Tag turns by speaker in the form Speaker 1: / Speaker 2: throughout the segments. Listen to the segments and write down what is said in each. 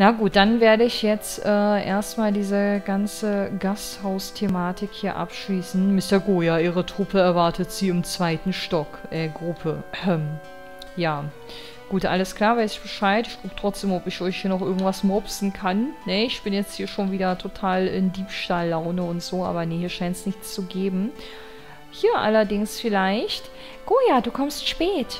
Speaker 1: Na gut, dann werde ich jetzt äh, erstmal diese ganze Gasthaus-Thematik hier abschließen. Mr. Goya, Ihre Truppe erwartet Sie im zweiten Stock. Äh, Gruppe. Ähm, ja. Gut, alles klar, weiß ich Bescheid. Ich gucke trotzdem, ob ich euch hier noch irgendwas mobsen kann. Ne, ich bin jetzt hier schon wieder total in Diebstahllaune und so, aber ne, hier scheint es nichts zu geben. Hier allerdings vielleicht. Goya, du kommst spät.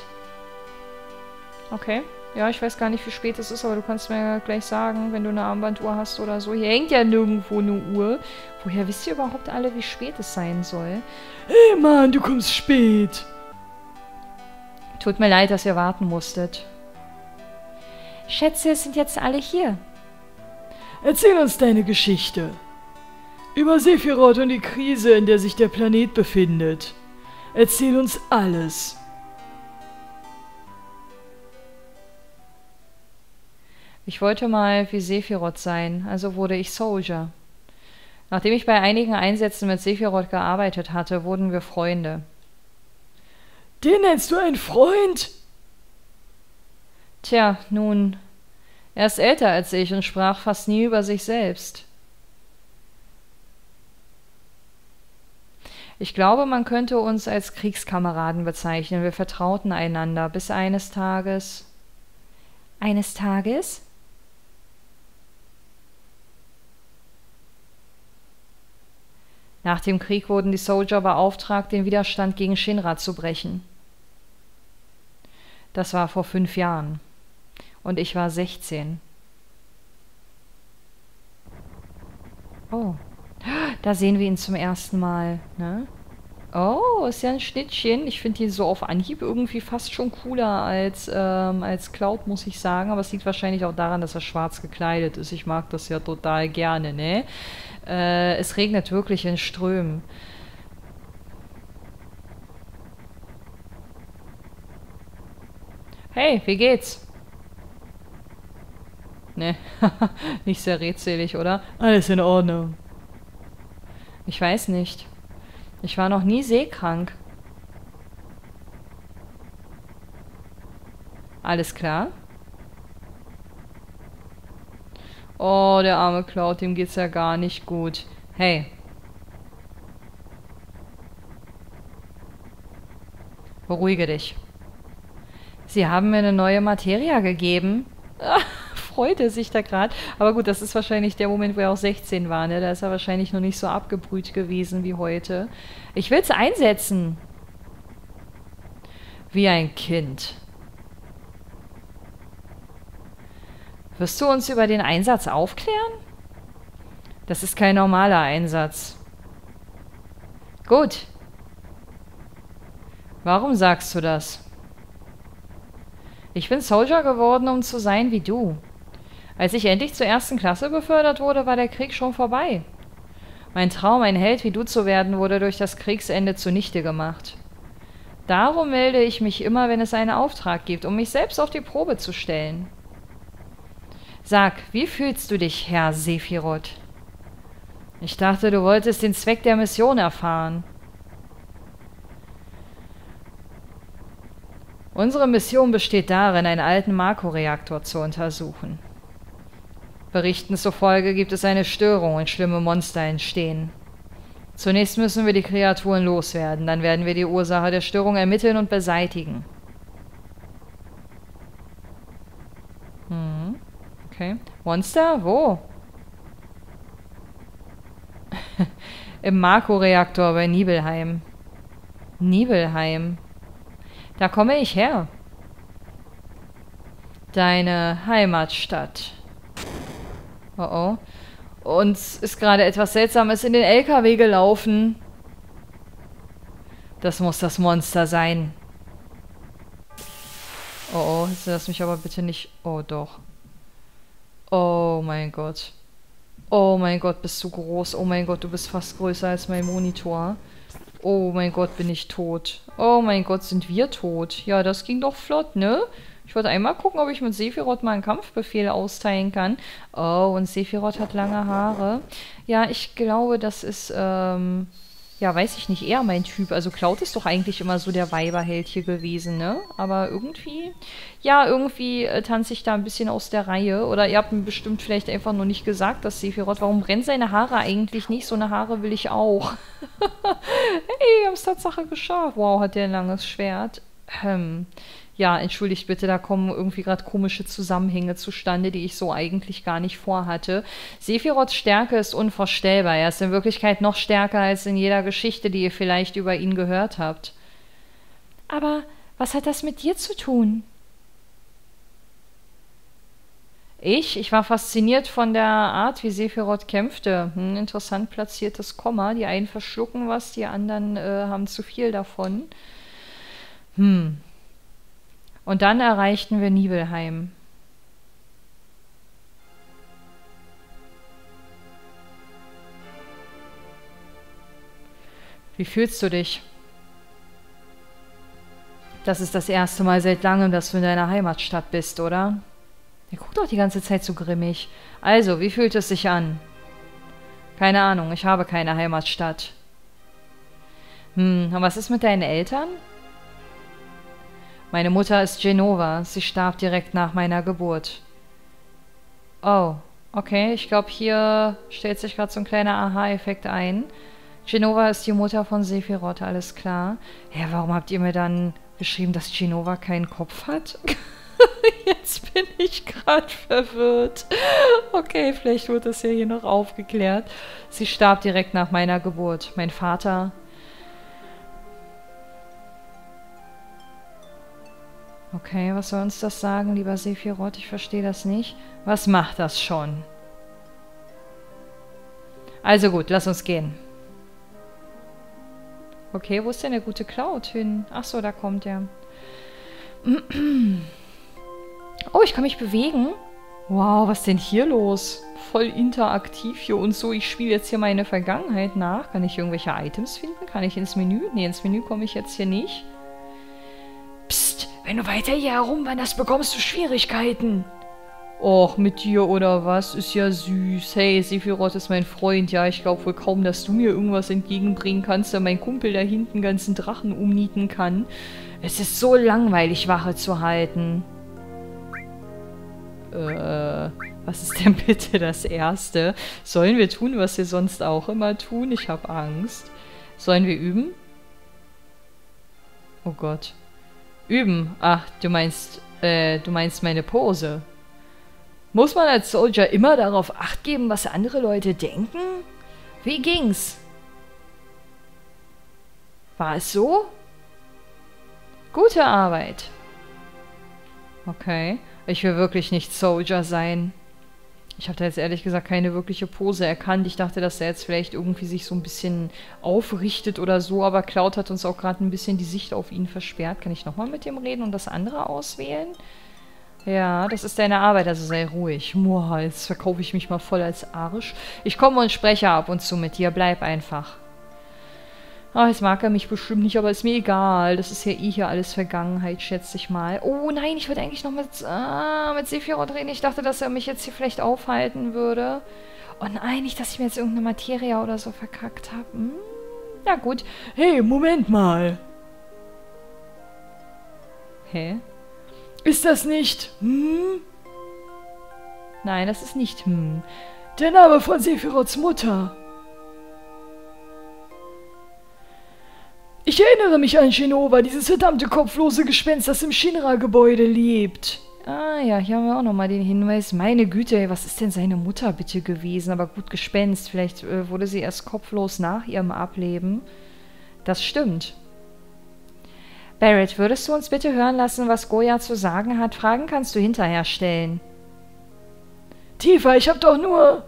Speaker 1: Okay. Ja, ich weiß gar nicht, wie spät es ist, aber du kannst mir gleich sagen, wenn du eine Armbanduhr hast oder so. Hier hängt ja nirgendwo eine Uhr. Woher wisst ihr überhaupt alle, wie spät es sein soll?
Speaker 2: Hey Mann, du kommst spät.
Speaker 1: Tut mir leid, dass ihr warten musstet. Schätze, es sind jetzt alle hier.
Speaker 2: Erzähl uns deine Geschichte. Über Sephiroth und die Krise, in der sich der Planet befindet. Erzähl uns alles.
Speaker 1: Ich wollte mal wie Sephiroth sein, also wurde ich Soldier. Nachdem ich bei einigen Einsätzen mit Sephiroth gearbeitet hatte, wurden wir Freunde.
Speaker 2: Den nennst du einen Freund?
Speaker 1: Tja, nun, er ist älter als ich und sprach fast nie über sich selbst. Ich glaube, man könnte uns als Kriegskameraden bezeichnen. Wir vertrauten einander, bis eines Tages. Eines Tages? Nach dem Krieg wurden die Soldier beauftragt, den Widerstand gegen Shinra zu brechen. Das war vor fünf Jahren. Und ich war 16. Oh, da sehen wir ihn zum ersten Mal. Ne? Oh, ist ja ein Schnittchen. Ich finde ihn so auf Anhieb irgendwie fast schon cooler als, ähm, als Cloud, muss ich sagen. Aber es liegt wahrscheinlich auch daran, dass er schwarz gekleidet ist. Ich mag das ja total gerne, ne? Äh, es regnet wirklich in Strömen. Hey, wie geht's? Ne, nicht sehr redselig, oder?
Speaker 2: Alles in Ordnung.
Speaker 1: Ich weiß nicht. Ich war noch nie seekrank. Alles klar? Oh, der arme Cloud, dem geht's ja gar nicht gut. Hey. Beruhige dich. Sie haben mir eine neue Materia gegeben. Ah, freut er sich da gerade. Aber gut, das ist wahrscheinlich der Moment, wo er auch 16 war, ne? Da ist er wahrscheinlich noch nicht so abgebrüht gewesen wie heute. Ich will's einsetzen. Wie ein Kind. Wirst du uns über den Einsatz aufklären? Das ist kein normaler Einsatz. Gut. Warum sagst du das? Ich bin Soldier geworden, um zu sein wie du. Als ich endlich zur ersten Klasse befördert wurde, war der Krieg schon vorbei. Mein Traum, ein Held wie du zu werden, wurde durch das Kriegsende zunichte gemacht. Darum melde ich mich immer, wenn es einen Auftrag gibt, um mich selbst auf die Probe zu stellen. Sag, wie fühlst du dich, Herr Sephiroth? Ich dachte, du wolltest den Zweck der Mission erfahren. Unsere Mission besteht darin, einen alten Makroreaktor zu untersuchen. Berichten zufolge gibt es eine Störung und schlimme Monster entstehen. Zunächst müssen wir die Kreaturen loswerden, dann werden wir die Ursache der Störung ermitteln und beseitigen. Hm. Okay. Monster? Wo? Im Marco-Reaktor bei Nibelheim. Nibelheim. Da komme ich her. Deine Heimatstadt. Oh oh. Uns ist gerade etwas Seltsames in den LKW gelaufen. Das muss das Monster sein. Oh oh, lass mich aber bitte nicht... Oh doch. Oh mein Gott. Oh mein Gott, bist du groß. Oh mein Gott, du bist fast größer als mein Monitor. Oh mein Gott, bin ich tot. Oh mein Gott, sind wir tot. Ja, das ging doch flott, ne? Ich wollte einmal gucken, ob ich mit Sephiroth mal einen Kampfbefehl austeilen kann. Oh, und Sephiroth hat lange Haare. Ja, ich glaube, das ist, ähm... ja, weiß ich nicht, eher mein Typ. Also Cloud ist doch eigentlich immer so der Weiberheld hier gewesen, ne? Aber irgendwie, ja, irgendwie äh, tanze ich da ein bisschen aus der Reihe. Oder ihr habt mir bestimmt vielleicht einfach nur nicht gesagt, dass Sephiroth, warum brennen seine Haare eigentlich nicht? So eine Haare will ich auch. hey, haben es Tatsache geschafft. Wow, hat der ein langes Schwert. Ähm, ja, entschuldigt bitte, da kommen irgendwie gerade komische Zusammenhänge zustande, die ich so eigentlich gar nicht vorhatte. Sephiroths Stärke ist unvorstellbar. Er ist in Wirklichkeit noch stärker als in jeder Geschichte, die ihr vielleicht über ihn gehört habt.
Speaker 3: Aber was hat das mit dir zu tun?
Speaker 1: Ich? Ich war fasziniert von der Art, wie Sephiroth kämpfte. Hm, interessant platziertes Komma. Die einen verschlucken was, die anderen äh, haben zu viel davon. Hm, und dann erreichten wir Nibelheim. Wie fühlst du dich? Das ist das erste Mal seit langem, dass du in deiner Heimatstadt bist, oder? Er guckt doch die ganze Zeit so grimmig. Also, wie fühlt es sich an? Keine Ahnung, ich habe keine Heimatstadt. Hm, und was ist mit deinen Eltern? Meine Mutter ist Genova. Sie starb direkt nach meiner Geburt. Oh, okay. Ich glaube, hier stellt sich gerade so ein kleiner Aha-Effekt ein. Genova ist die Mutter von Sephiroth, alles klar. Ja, warum habt ihr mir dann geschrieben, dass Genova keinen Kopf hat? Jetzt bin ich gerade verwirrt. Okay, vielleicht wird das ja hier noch aufgeklärt. Sie starb direkt nach meiner Geburt. Mein Vater Okay, was soll uns das sagen, lieber Sephiroth? Ich verstehe das nicht. Was macht das schon? Also gut, lass uns gehen. Okay, wo ist denn der gute Cloud hin? Achso, da kommt er. Oh, ich kann mich bewegen. Wow, was ist denn hier los? Voll interaktiv hier und so. Ich spiele jetzt hier meine Vergangenheit nach. Kann ich irgendwelche Items finden? Kann ich ins Menü? Nee, ins Menü komme ich jetzt hier nicht.
Speaker 2: Psst, wenn du weiter hier herumwanderst, bekommst du Schwierigkeiten.
Speaker 1: Och, mit dir oder was? Ist ja süß. Hey, Sephiroth ist mein Freund. Ja, ich glaube wohl kaum, dass du mir irgendwas entgegenbringen kannst, da mein Kumpel da hinten ganzen Drachen umnieten kann. Es ist so langweilig, Wache zu halten. Äh, was ist denn bitte das Erste? Sollen wir tun, was wir sonst auch immer tun? Ich habe Angst. Sollen wir üben? Oh Gott. Üben. Ach, du meinst, äh, du meinst meine Pose. Muss man als Soldier immer darauf acht geben, was andere Leute denken? Wie ging's? War es so? Gute Arbeit. Okay. Ich will wirklich nicht Soldier sein. Ich habe da jetzt ehrlich gesagt keine wirkliche Pose erkannt. Ich dachte, dass er jetzt vielleicht irgendwie sich so ein bisschen aufrichtet oder so, aber Cloud hat uns auch gerade ein bisschen die Sicht auf ihn versperrt. Kann ich nochmal mit dem reden und das andere auswählen? Ja, das ist deine Arbeit, also sei ruhig. Moa, jetzt verkaufe ich mich mal voll als Arsch. Ich komme und spreche ab und zu mit dir, bleib einfach. Oh, jetzt mag er mich bestimmt nicht, aber ist mir egal. Das ist ja eh hier alles Vergangenheit, schätze ich mal. Oh nein, ich würde eigentlich noch mit, ah, mit Sephiroth reden. Ich dachte, dass er mich jetzt hier vielleicht aufhalten würde. Oh nein, nicht, dass ich mir jetzt irgendeine Materia oder so verkackt habe. Hm? Na gut.
Speaker 2: Hey, Moment mal.
Speaker 1: Hä?
Speaker 2: Ist das nicht, hm?
Speaker 1: Nein, das ist nicht, hm.
Speaker 2: Der Name von Sephiroths Mutter. Ich erinnere mich an Shinova, dieses verdammte kopflose Gespenst, das im Shinra-Gebäude lebt.
Speaker 1: Ah ja, hier haben wir auch nochmal den Hinweis. Meine Güte, was ist denn seine Mutter bitte gewesen? Aber gut Gespenst, vielleicht äh, wurde sie erst kopflos nach ihrem Ableben. Das stimmt. Barrett, würdest du uns bitte hören lassen, was Goya zu sagen hat? Fragen kannst du hinterher stellen.
Speaker 2: Tiefer, ich hab doch nur...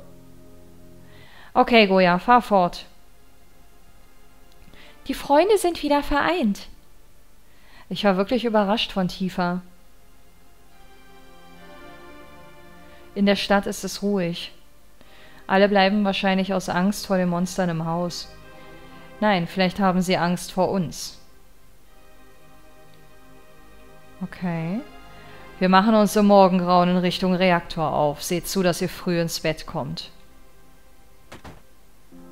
Speaker 1: Okay, Goya, fahr fort.
Speaker 3: Die Freunde sind wieder vereint.
Speaker 1: Ich war wirklich überrascht von Tifa. In der Stadt ist es ruhig. Alle bleiben wahrscheinlich aus Angst vor den Monstern im Haus. Nein, vielleicht haben sie Angst vor uns. Okay. Wir machen uns im Morgengrauen in Richtung Reaktor auf. Seht zu, dass ihr früh ins Bett kommt.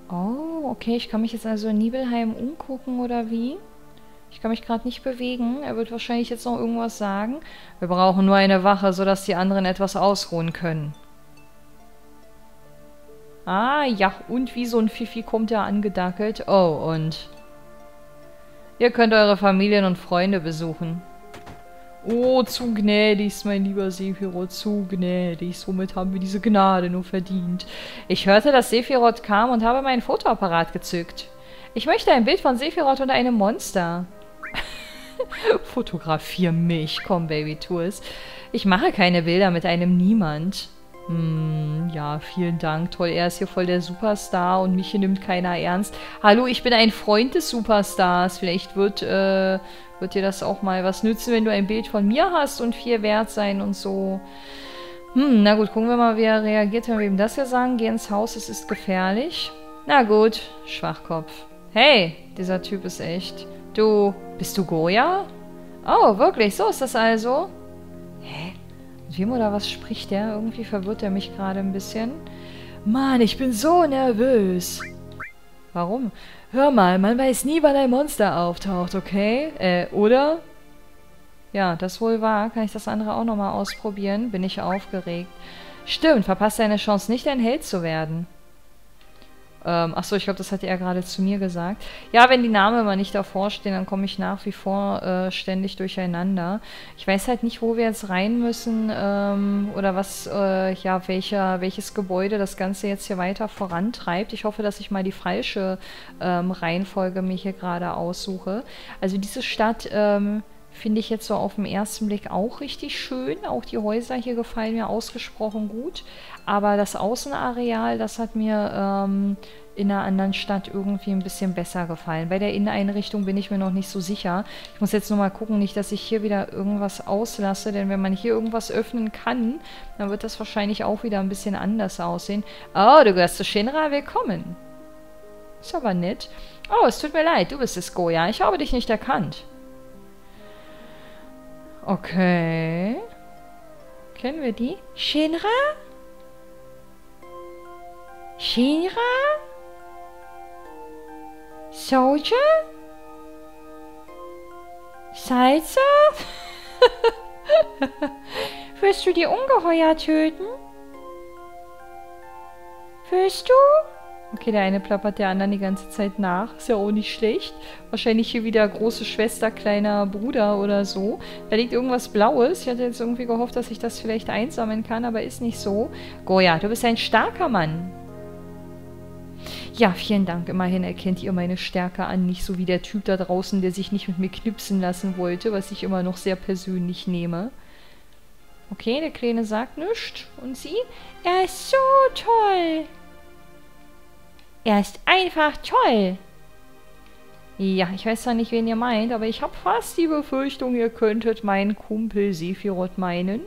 Speaker 1: Oh, okay, ich kann mich jetzt also in Nibelheim umgucken oder wie? Ich kann mich gerade nicht bewegen. Er wird wahrscheinlich jetzt noch irgendwas sagen. Wir brauchen nur eine Wache, sodass die anderen etwas ausruhen können. Ah, ja, und wie so ein Fifi kommt er angedackelt. Oh, und... Ihr könnt eure Familien und Freunde besuchen. Oh, zu gnädig, mein lieber Sephiroth, zu gnädig. Somit haben wir diese Gnade nur verdient. Ich hörte, dass Sephiroth kam und habe meinen Fotoapparat gezückt. Ich möchte ein Bild von Sephiroth und einem Monster. Fotografier mich. Komm, Baby, tu es. Ich mache keine Bilder mit einem Niemand. Hm, ja, vielen Dank. Toll, er ist hier voll der Superstar und mich hier nimmt keiner ernst. Hallo, ich bin ein Freund des Superstars. Vielleicht wird, äh, wird dir das auch mal was nützen, wenn du ein Bild von mir hast und viel wert sein und so. Hm, na gut, gucken wir mal, wie er reagiert, wenn wir ihm das hier sagen. Geh ins Haus, es ist gefährlich. Na gut, Schwachkopf. Hey, dieser Typ ist echt. Du, bist du Goya? Oh, wirklich, so ist das also? Hä? Mit wem oder was spricht der? Irgendwie verwirrt er mich gerade ein bisschen.
Speaker 2: Mann, ich bin so nervös.
Speaker 1: Warum?
Speaker 2: Hör mal, man weiß nie, wann ein Monster auftaucht, okay? Äh, oder?
Speaker 1: Ja, das wohl wahr. Kann ich das andere auch nochmal ausprobieren? Bin ich aufgeregt. Stimmt, verpasst deine Chance nicht, ein Held zu werden. Ähm, achso, ich glaube, das hatte er gerade zu mir gesagt. Ja, wenn die Namen mal nicht davor stehen, dann komme ich nach wie vor äh, ständig durcheinander. Ich weiß halt nicht, wo wir jetzt rein müssen ähm, oder was, äh, ja, welcher, welches Gebäude das Ganze jetzt hier weiter vorantreibt. Ich hoffe, dass ich mal die falsche ähm, Reihenfolge mir hier gerade aussuche. Also diese Stadt ähm, finde ich jetzt so auf den ersten Blick auch richtig schön. Auch die Häuser hier gefallen mir ausgesprochen gut. Aber das Außenareal, das hat mir ähm, in einer anderen Stadt irgendwie ein bisschen besser gefallen. Bei der Inneneinrichtung bin ich mir noch nicht so sicher. Ich muss jetzt nur mal gucken, nicht, dass ich hier wieder irgendwas auslasse, denn wenn man hier irgendwas öffnen kann, dann wird das wahrscheinlich auch wieder ein bisschen anders aussehen. Oh, du gehörst zu Shinra, willkommen. Ist aber nett. Oh, es tut mir leid, du bist es, Goya. Ich habe dich nicht erkannt. Okay. Kennen wir die? Shinra? Shinra? Soldier? Salsa? Wirst du die Ungeheuer töten? Wirst du? Okay, der eine plappert der anderen die ganze Zeit nach. Ist ja auch nicht schlecht. Wahrscheinlich hier wieder große Schwester, kleiner Bruder oder so. Da liegt irgendwas Blaues. Ich hatte jetzt irgendwie gehofft, dass ich das vielleicht einsammeln kann, aber ist nicht so. Goya, du bist ein starker Mann. Ja, vielen Dank. Immerhin erkennt ihr meine Stärke an. Nicht so wie der Typ da draußen, der sich nicht mit mir knipsen lassen wollte, was ich immer noch sehr persönlich nehme. Okay, der Kleine sagt nichts. Und sie? Er ist so toll. Er ist einfach toll. Ja, ich weiß zwar nicht, wen ihr meint, aber ich habe fast die Befürchtung, ihr könntet meinen Kumpel Sephiroth meinen.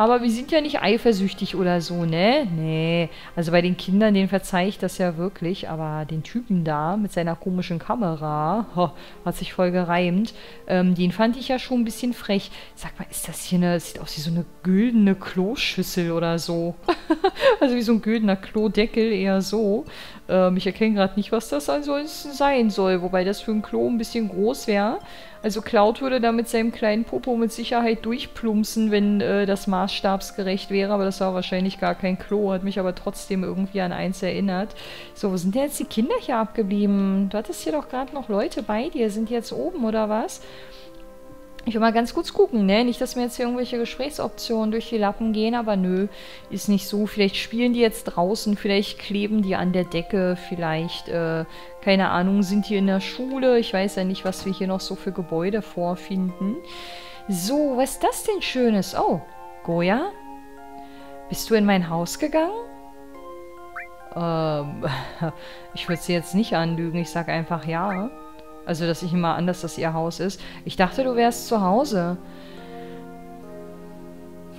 Speaker 1: Aber wir sind ja nicht eifersüchtig oder so, ne? Nee. Also bei den Kindern, denen verzeihe ich das ja wirklich. Aber den Typen da mit seiner komischen Kamera, ho, hat sich voll gereimt, ähm, den fand ich ja schon ein bisschen frech. Sag mal, ist das hier eine, sieht aus wie so eine güldene Kloschüssel oder so. also wie so ein güldener Klodeckel, eher so. Ähm, ich erkenne gerade nicht, was das also sein soll. Wobei das für ein Klo ein bisschen groß wäre. Also Cloud würde da mit seinem kleinen Popo mit Sicherheit durchplumpsen, wenn äh, das maßstabsgerecht wäre. Aber das war wahrscheinlich gar kein Klo, hat mich aber trotzdem irgendwie an eins erinnert. So, wo sind denn jetzt die Kinder hier abgeblieben? Du hattest hier doch gerade noch Leute bei dir. Sind die jetzt oben oder was? Ich will mal ganz kurz gucken, ne? Nicht, dass mir jetzt hier irgendwelche Gesprächsoptionen durch die Lappen gehen, aber nö, ist nicht so. Vielleicht spielen die jetzt draußen, vielleicht kleben die an der Decke, vielleicht, äh, keine Ahnung, sind die in der Schule. Ich weiß ja nicht, was wir hier noch so für Gebäude vorfinden. So, was ist das denn Schönes? Oh, Goya? Bist du in mein Haus gegangen? Ähm, ich würde sie jetzt nicht anlügen, ich sag einfach ja. Also, dass ich immer an, dass das ihr Haus ist. Ich dachte, du wärst zu Hause.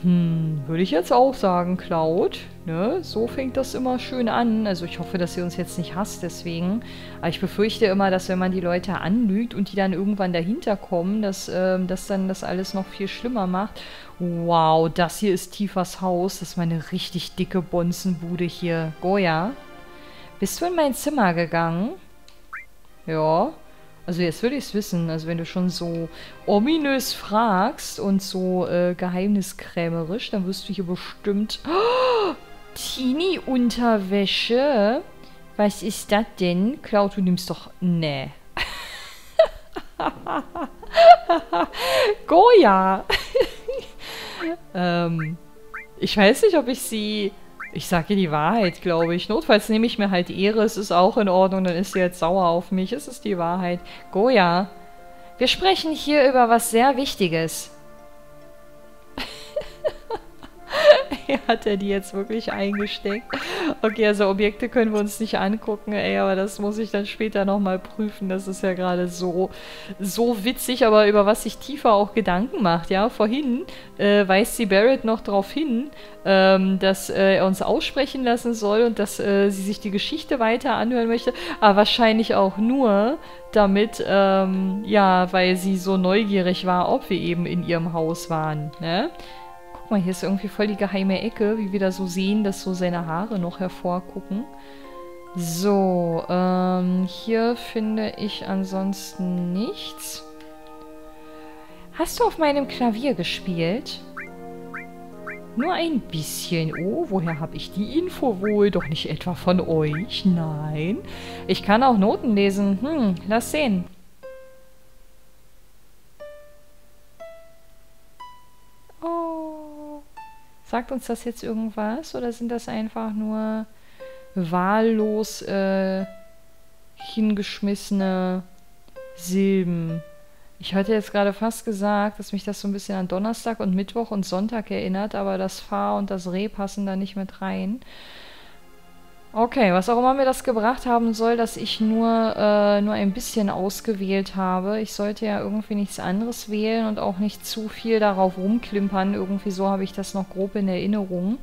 Speaker 1: Hm, würde ich jetzt auch sagen, Cloud. Ne? So fängt das immer schön an. Also ich hoffe, dass sie uns jetzt nicht hasst deswegen. Aber ich befürchte immer, dass wenn man die Leute anlügt und die dann irgendwann dahinter kommen, dass ähm, das dann das alles noch viel schlimmer macht. Wow, das hier ist Tifas Haus. Das ist meine richtig dicke Bonzenbude hier. Goya. Bist du in mein Zimmer gegangen? Ja. Also jetzt würde ich es wissen. Also wenn du schon so ominös fragst und so äh, geheimniskrämerisch, dann wirst du hier bestimmt... Oh, Teenie-Unterwäsche? Was ist das denn? Cloud, du nimmst doch... Nee. Goya! ähm, ich weiß nicht, ob ich sie... Ich sage die Wahrheit, glaube ich. Notfalls nehme ich mir halt Ehre, es ist auch in Ordnung, dann ist sie jetzt sauer auf mich. Es ist die Wahrheit. Goya, wir sprechen hier über was sehr Wichtiges. Hat er die jetzt wirklich eingesteckt? Okay, also Objekte können wir uns nicht angucken, ey, aber das muss ich dann später nochmal prüfen. Das ist ja gerade so, so witzig, aber über was sich Tifa auch Gedanken macht, ja. Vorhin äh, weist sie Barrett noch darauf hin, ähm, dass äh, er uns aussprechen lassen soll und dass äh, sie sich die Geschichte weiter anhören möchte, aber wahrscheinlich auch nur, damit, ähm, ja, weil sie so neugierig war, ob wir eben in ihrem Haus waren, ne? Mal, hier ist irgendwie voll die geheime Ecke, wie wir da so sehen, dass so seine Haare noch hervorgucken. So, ähm, hier finde ich ansonsten nichts. Hast du auf meinem Klavier gespielt? Nur ein bisschen. Oh, woher habe ich die Info wohl? Doch nicht etwa von euch? Nein. Ich kann auch Noten lesen. Hm, lass sehen. Sagt uns das jetzt irgendwas oder sind das einfach nur wahllos äh, hingeschmissene Silben? Ich hatte jetzt gerade fast gesagt, dass mich das so ein bisschen an Donnerstag und Mittwoch und Sonntag erinnert, aber das Fahr und das Reh passen da nicht mit rein. Okay, was auch immer mir das gebracht haben soll, dass ich nur, äh, nur ein bisschen ausgewählt habe. Ich sollte ja irgendwie nichts anderes wählen und auch nicht zu viel darauf rumklimpern. Irgendwie so habe ich das noch grob in Erinnerung.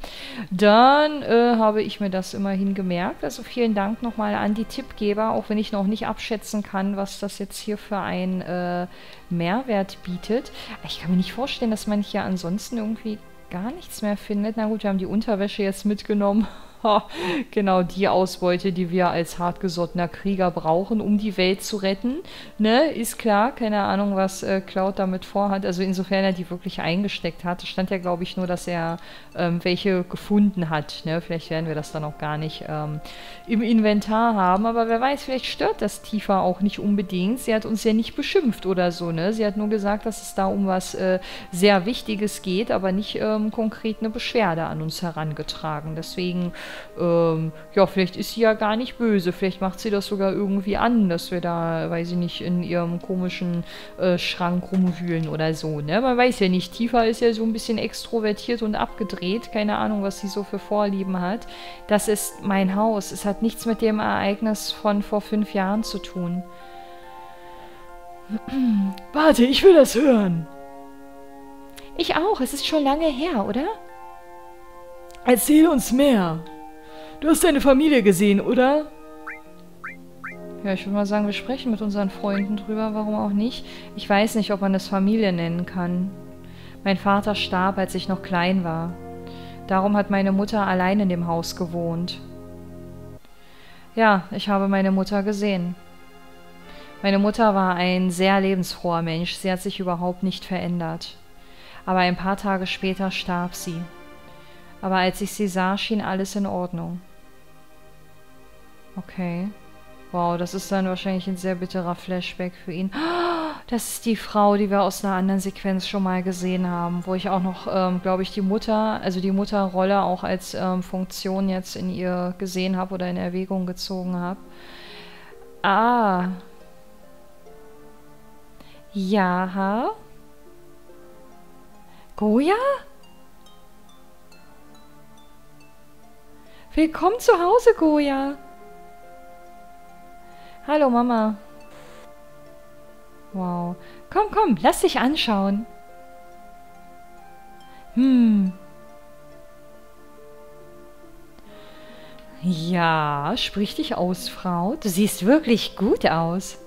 Speaker 1: Dann äh, habe ich mir das immerhin gemerkt. Also vielen Dank nochmal an die Tippgeber, auch wenn ich noch nicht abschätzen kann, was das jetzt hier für ein äh, Mehrwert bietet. Ich kann mir nicht vorstellen, dass man hier ansonsten irgendwie gar nichts mehr findet. Na gut, wir haben die Unterwäsche jetzt mitgenommen. Genau die Ausbeute, die wir als hartgesottener Krieger brauchen, um die Welt zu retten. Ne, ist klar, keine Ahnung, was äh, Cloud damit vorhat. Also insofern er die wirklich eingesteckt hat. stand ja, glaube ich, nur, dass er ähm, welche gefunden hat. Ne? Vielleicht werden wir das dann auch gar nicht ähm, im Inventar haben. Aber wer weiß, vielleicht stört das Tifa auch nicht unbedingt. Sie hat uns ja nicht beschimpft oder so. Ne? Sie hat nur gesagt, dass es da um was äh, sehr Wichtiges geht, aber nicht ähm, konkret eine Beschwerde an uns herangetragen. Deswegen ähm, ja, vielleicht ist sie ja gar nicht böse. Vielleicht macht sie das sogar irgendwie an, dass wir da, weiß ich nicht, in ihrem komischen äh, Schrank rumwühlen oder so, ne? Man weiß ja nicht. Tifa ist ja so ein bisschen extrovertiert und abgedreht. Keine Ahnung, was sie so für Vorlieben hat. Das ist mein Haus. Es hat nichts mit dem Ereignis von vor fünf Jahren zu tun.
Speaker 2: Warte, ich will das hören.
Speaker 3: Ich auch. Es ist schon lange her, oder?
Speaker 2: Erzähl uns mehr. Du hast deine Familie gesehen, oder?
Speaker 1: Ja, ich würde mal sagen, wir sprechen mit unseren Freunden drüber, warum auch nicht. Ich weiß nicht, ob man es Familie nennen kann. Mein Vater starb, als ich noch klein war. Darum hat meine Mutter allein in dem Haus gewohnt. Ja, ich habe meine Mutter gesehen. Meine Mutter war ein sehr lebensfroher Mensch, sie hat sich überhaupt nicht verändert. Aber ein paar Tage später starb sie. Aber als ich sie sah, schien alles in Ordnung. Okay. Wow, das ist dann wahrscheinlich ein sehr bitterer Flashback für ihn. Das ist die Frau, die wir aus einer anderen Sequenz schon mal gesehen haben, wo ich auch noch, ähm, glaube ich, die Mutter, also die Mutterrolle auch als ähm, Funktion jetzt in ihr gesehen habe oder in Erwägung gezogen habe. Ah. Ja. Goya? Willkommen zu Hause, Goya. Hallo, Mama. Wow. Komm, komm, lass dich anschauen. Hm. Ja, sprich dich aus, Frau. Du siehst wirklich gut aus.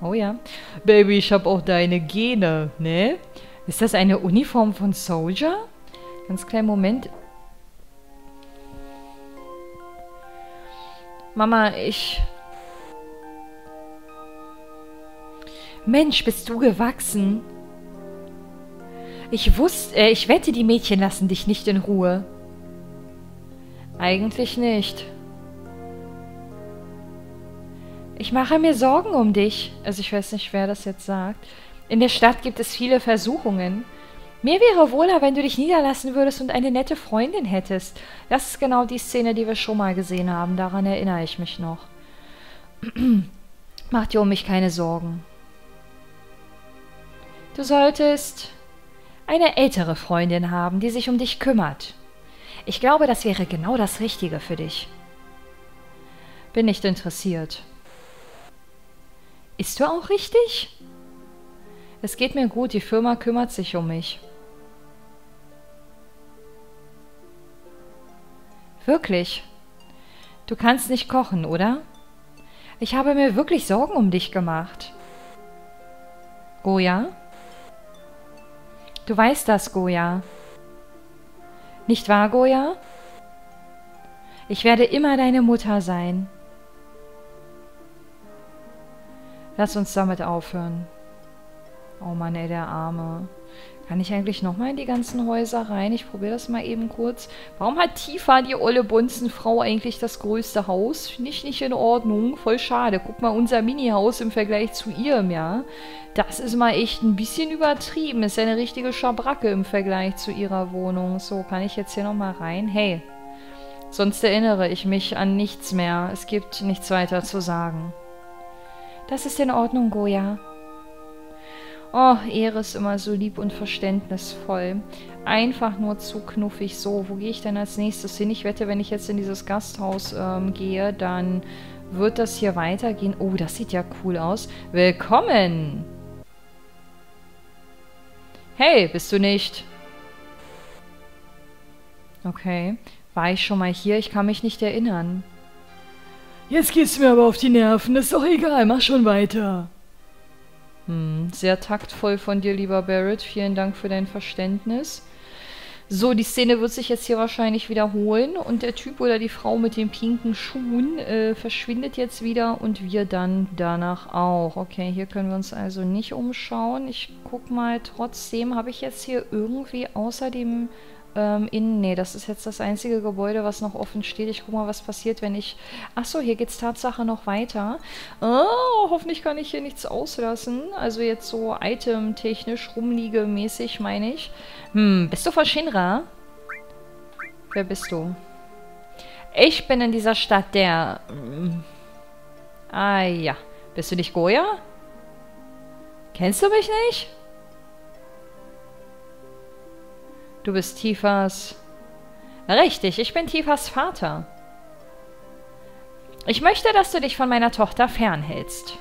Speaker 1: Oh ja. Baby, ich hab auch deine Gene, ne? Ist das eine Uniform von Soldier? Ganz kleinen Moment. Mama, ich... Mensch, bist du gewachsen? Ich wusste, äh, ich wette, die Mädchen lassen dich nicht in Ruhe. Eigentlich nicht. Ich mache mir Sorgen um dich. Also ich weiß nicht, wer das jetzt sagt. In der Stadt gibt es viele Versuchungen. Mir wäre wohler, wenn du dich niederlassen würdest und eine nette Freundin hättest. Das ist genau die Szene, die wir schon mal gesehen haben. Daran erinnere ich mich noch. Mach dir um mich keine Sorgen. Du solltest eine ältere Freundin haben, die sich um dich kümmert. Ich glaube, das wäre genau das Richtige für dich. Bin nicht interessiert. Ist du auch richtig? Es geht mir gut, die Firma kümmert sich um mich. Wirklich? Du kannst nicht kochen, oder? Ich habe mir wirklich Sorgen um dich gemacht. Goya? Du weißt das, Goya. Nicht wahr, Goya? Ich werde immer deine Mutter sein. Lass uns damit aufhören. Oh Mann, ey, der Arme. Kann ich eigentlich nochmal in die ganzen Häuser rein? Ich probiere das mal eben kurz. Warum hat Tifa, die olle Bonzenfrau, eigentlich das größte Haus? Finde ich nicht in Ordnung. Voll schade. Guck mal, unser Mini-Haus im Vergleich zu ihrem, ja? Das ist mal echt ein bisschen übertrieben. Ist ja eine richtige Schabracke im Vergleich zu ihrer Wohnung. So, kann ich jetzt hier nochmal rein? Hey, sonst erinnere ich mich an nichts mehr. Es gibt nichts weiter zu sagen. Das ist in Ordnung, Goya. Oh, Ehre ist immer so lieb und verständnisvoll. Einfach nur zu knuffig. So, wo gehe ich denn als nächstes hin? Ich wette, wenn ich jetzt in dieses Gasthaus ähm, gehe, dann wird das hier weitergehen. Oh, das sieht ja cool aus. Willkommen! Hey, bist du nicht? Okay. War ich schon mal hier? Ich kann mich nicht erinnern.
Speaker 2: Jetzt geht's mir aber auf die Nerven. ist doch egal. Mach schon weiter.
Speaker 1: Hm, sehr taktvoll von dir, lieber Barrett. Vielen Dank für dein Verständnis. So, die Szene wird sich jetzt hier wahrscheinlich wiederholen und der Typ oder die Frau mit den pinken Schuhen äh, verschwindet jetzt wieder und wir dann danach auch. Okay, hier können wir uns also nicht umschauen. Ich guck mal, trotzdem habe ich jetzt hier irgendwie außer dem ähm, innen, nee, das ist jetzt das einzige Gebäude, was noch offen steht. Ich guck mal, was passiert, wenn ich... Achso, hier geht's Tatsache noch weiter. Oh, hoffentlich kann ich hier nichts auslassen. Also jetzt so itemtechnisch, rumliegemäßig, meine ich. Hm, bist du von Shinra? Wer bist du? Ich bin in dieser Stadt der... Hm. Ah ja. Bist du nicht Goya? Kennst du mich nicht? Du bist Tifas... Richtig, ich bin Tifas Vater. Ich möchte, dass du dich von meiner Tochter fernhältst.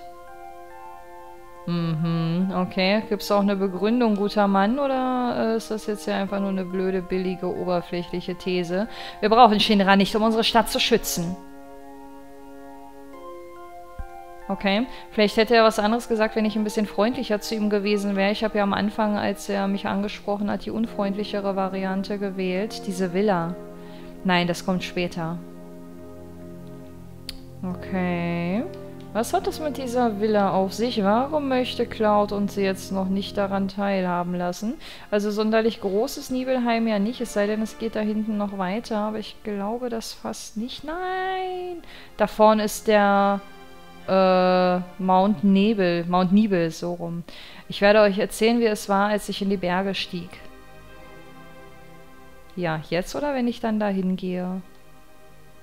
Speaker 1: Mhm, okay. Gibt es auch eine Begründung, guter Mann, oder äh, ist das jetzt ja einfach nur eine blöde, billige, oberflächliche These? Wir brauchen Shinra nicht, um unsere Stadt zu schützen. Okay, vielleicht hätte er was anderes gesagt, wenn ich ein bisschen freundlicher zu ihm gewesen wäre. Ich habe ja am Anfang, als er mich angesprochen hat, die unfreundlichere Variante gewählt. Diese Villa. Nein, das kommt später. Okay. Was hat es mit dieser Villa auf sich? Warum möchte Cloud uns jetzt noch nicht daran teilhaben lassen? Also sonderlich groß ist Nibelheim ja nicht, es sei denn, es geht da hinten noch weiter. Aber ich glaube das fast nicht. Nein! Da vorne ist der äh, Mount Nebel, Mount Nibel, so rum. Ich werde euch erzählen, wie es war, als ich in die Berge stieg. Ja, jetzt oder wenn ich dann da hingehe?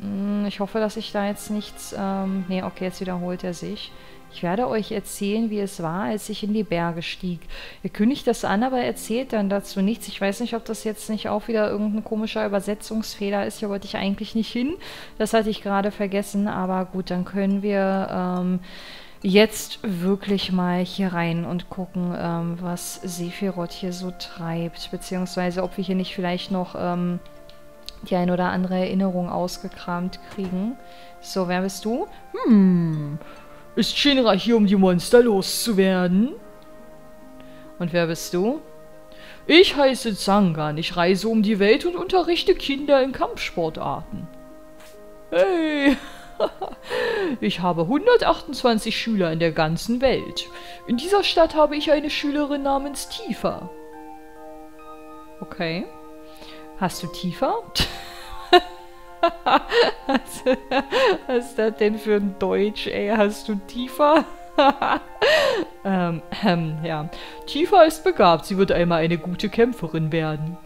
Speaker 1: Hm, ich hoffe, dass ich da jetzt nichts... Ähm, nee, okay, jetzt wiederholt er sich. Ich werde euch erzählen, wie es war, als ich in die Berge stieg. Ihr kündigt das an, aber erzählt dann dazu nichts. Ich weiß nicht, ob das jetzt nicht auch wieder irgendein komischer Übersetzungsfehler ist. Hier wollte ich eigentlich nicht hin. Das hatte ich gerade vergessen. Aber gut, dann können wir ähm, jetzt wirklich mal hier rein und gucken, ähm, was Sephiroth hier so treibt. Beziehungsweise, ob wir hier nicht vielleicht noch ähm, die ein oder andere Erinnerung ausgekramt kriegen. So, wer bist du?
Speaker 2: Hm... Ist Shinra hier, um die Monster loszuwerden?
Speaker 1: Und wer bist du?
Speaker 2: Ich heiße Zangan. Ich reise um die Welt und unterrichte Kinder in Kampfsportarten. Hey,
Speaker 1: ich habe 128 Schüler in der ganzen Welt. In dieser Stadt habe ich eine Schülerin namens Tifa. Okay. Hast du Tifa? was, ist das denn für ein Deutsch, ey? Hast du Tifa? ähm, ähm, ja. Tifa ist begabt. Sie wird einmal eine gute Kämpferin werden.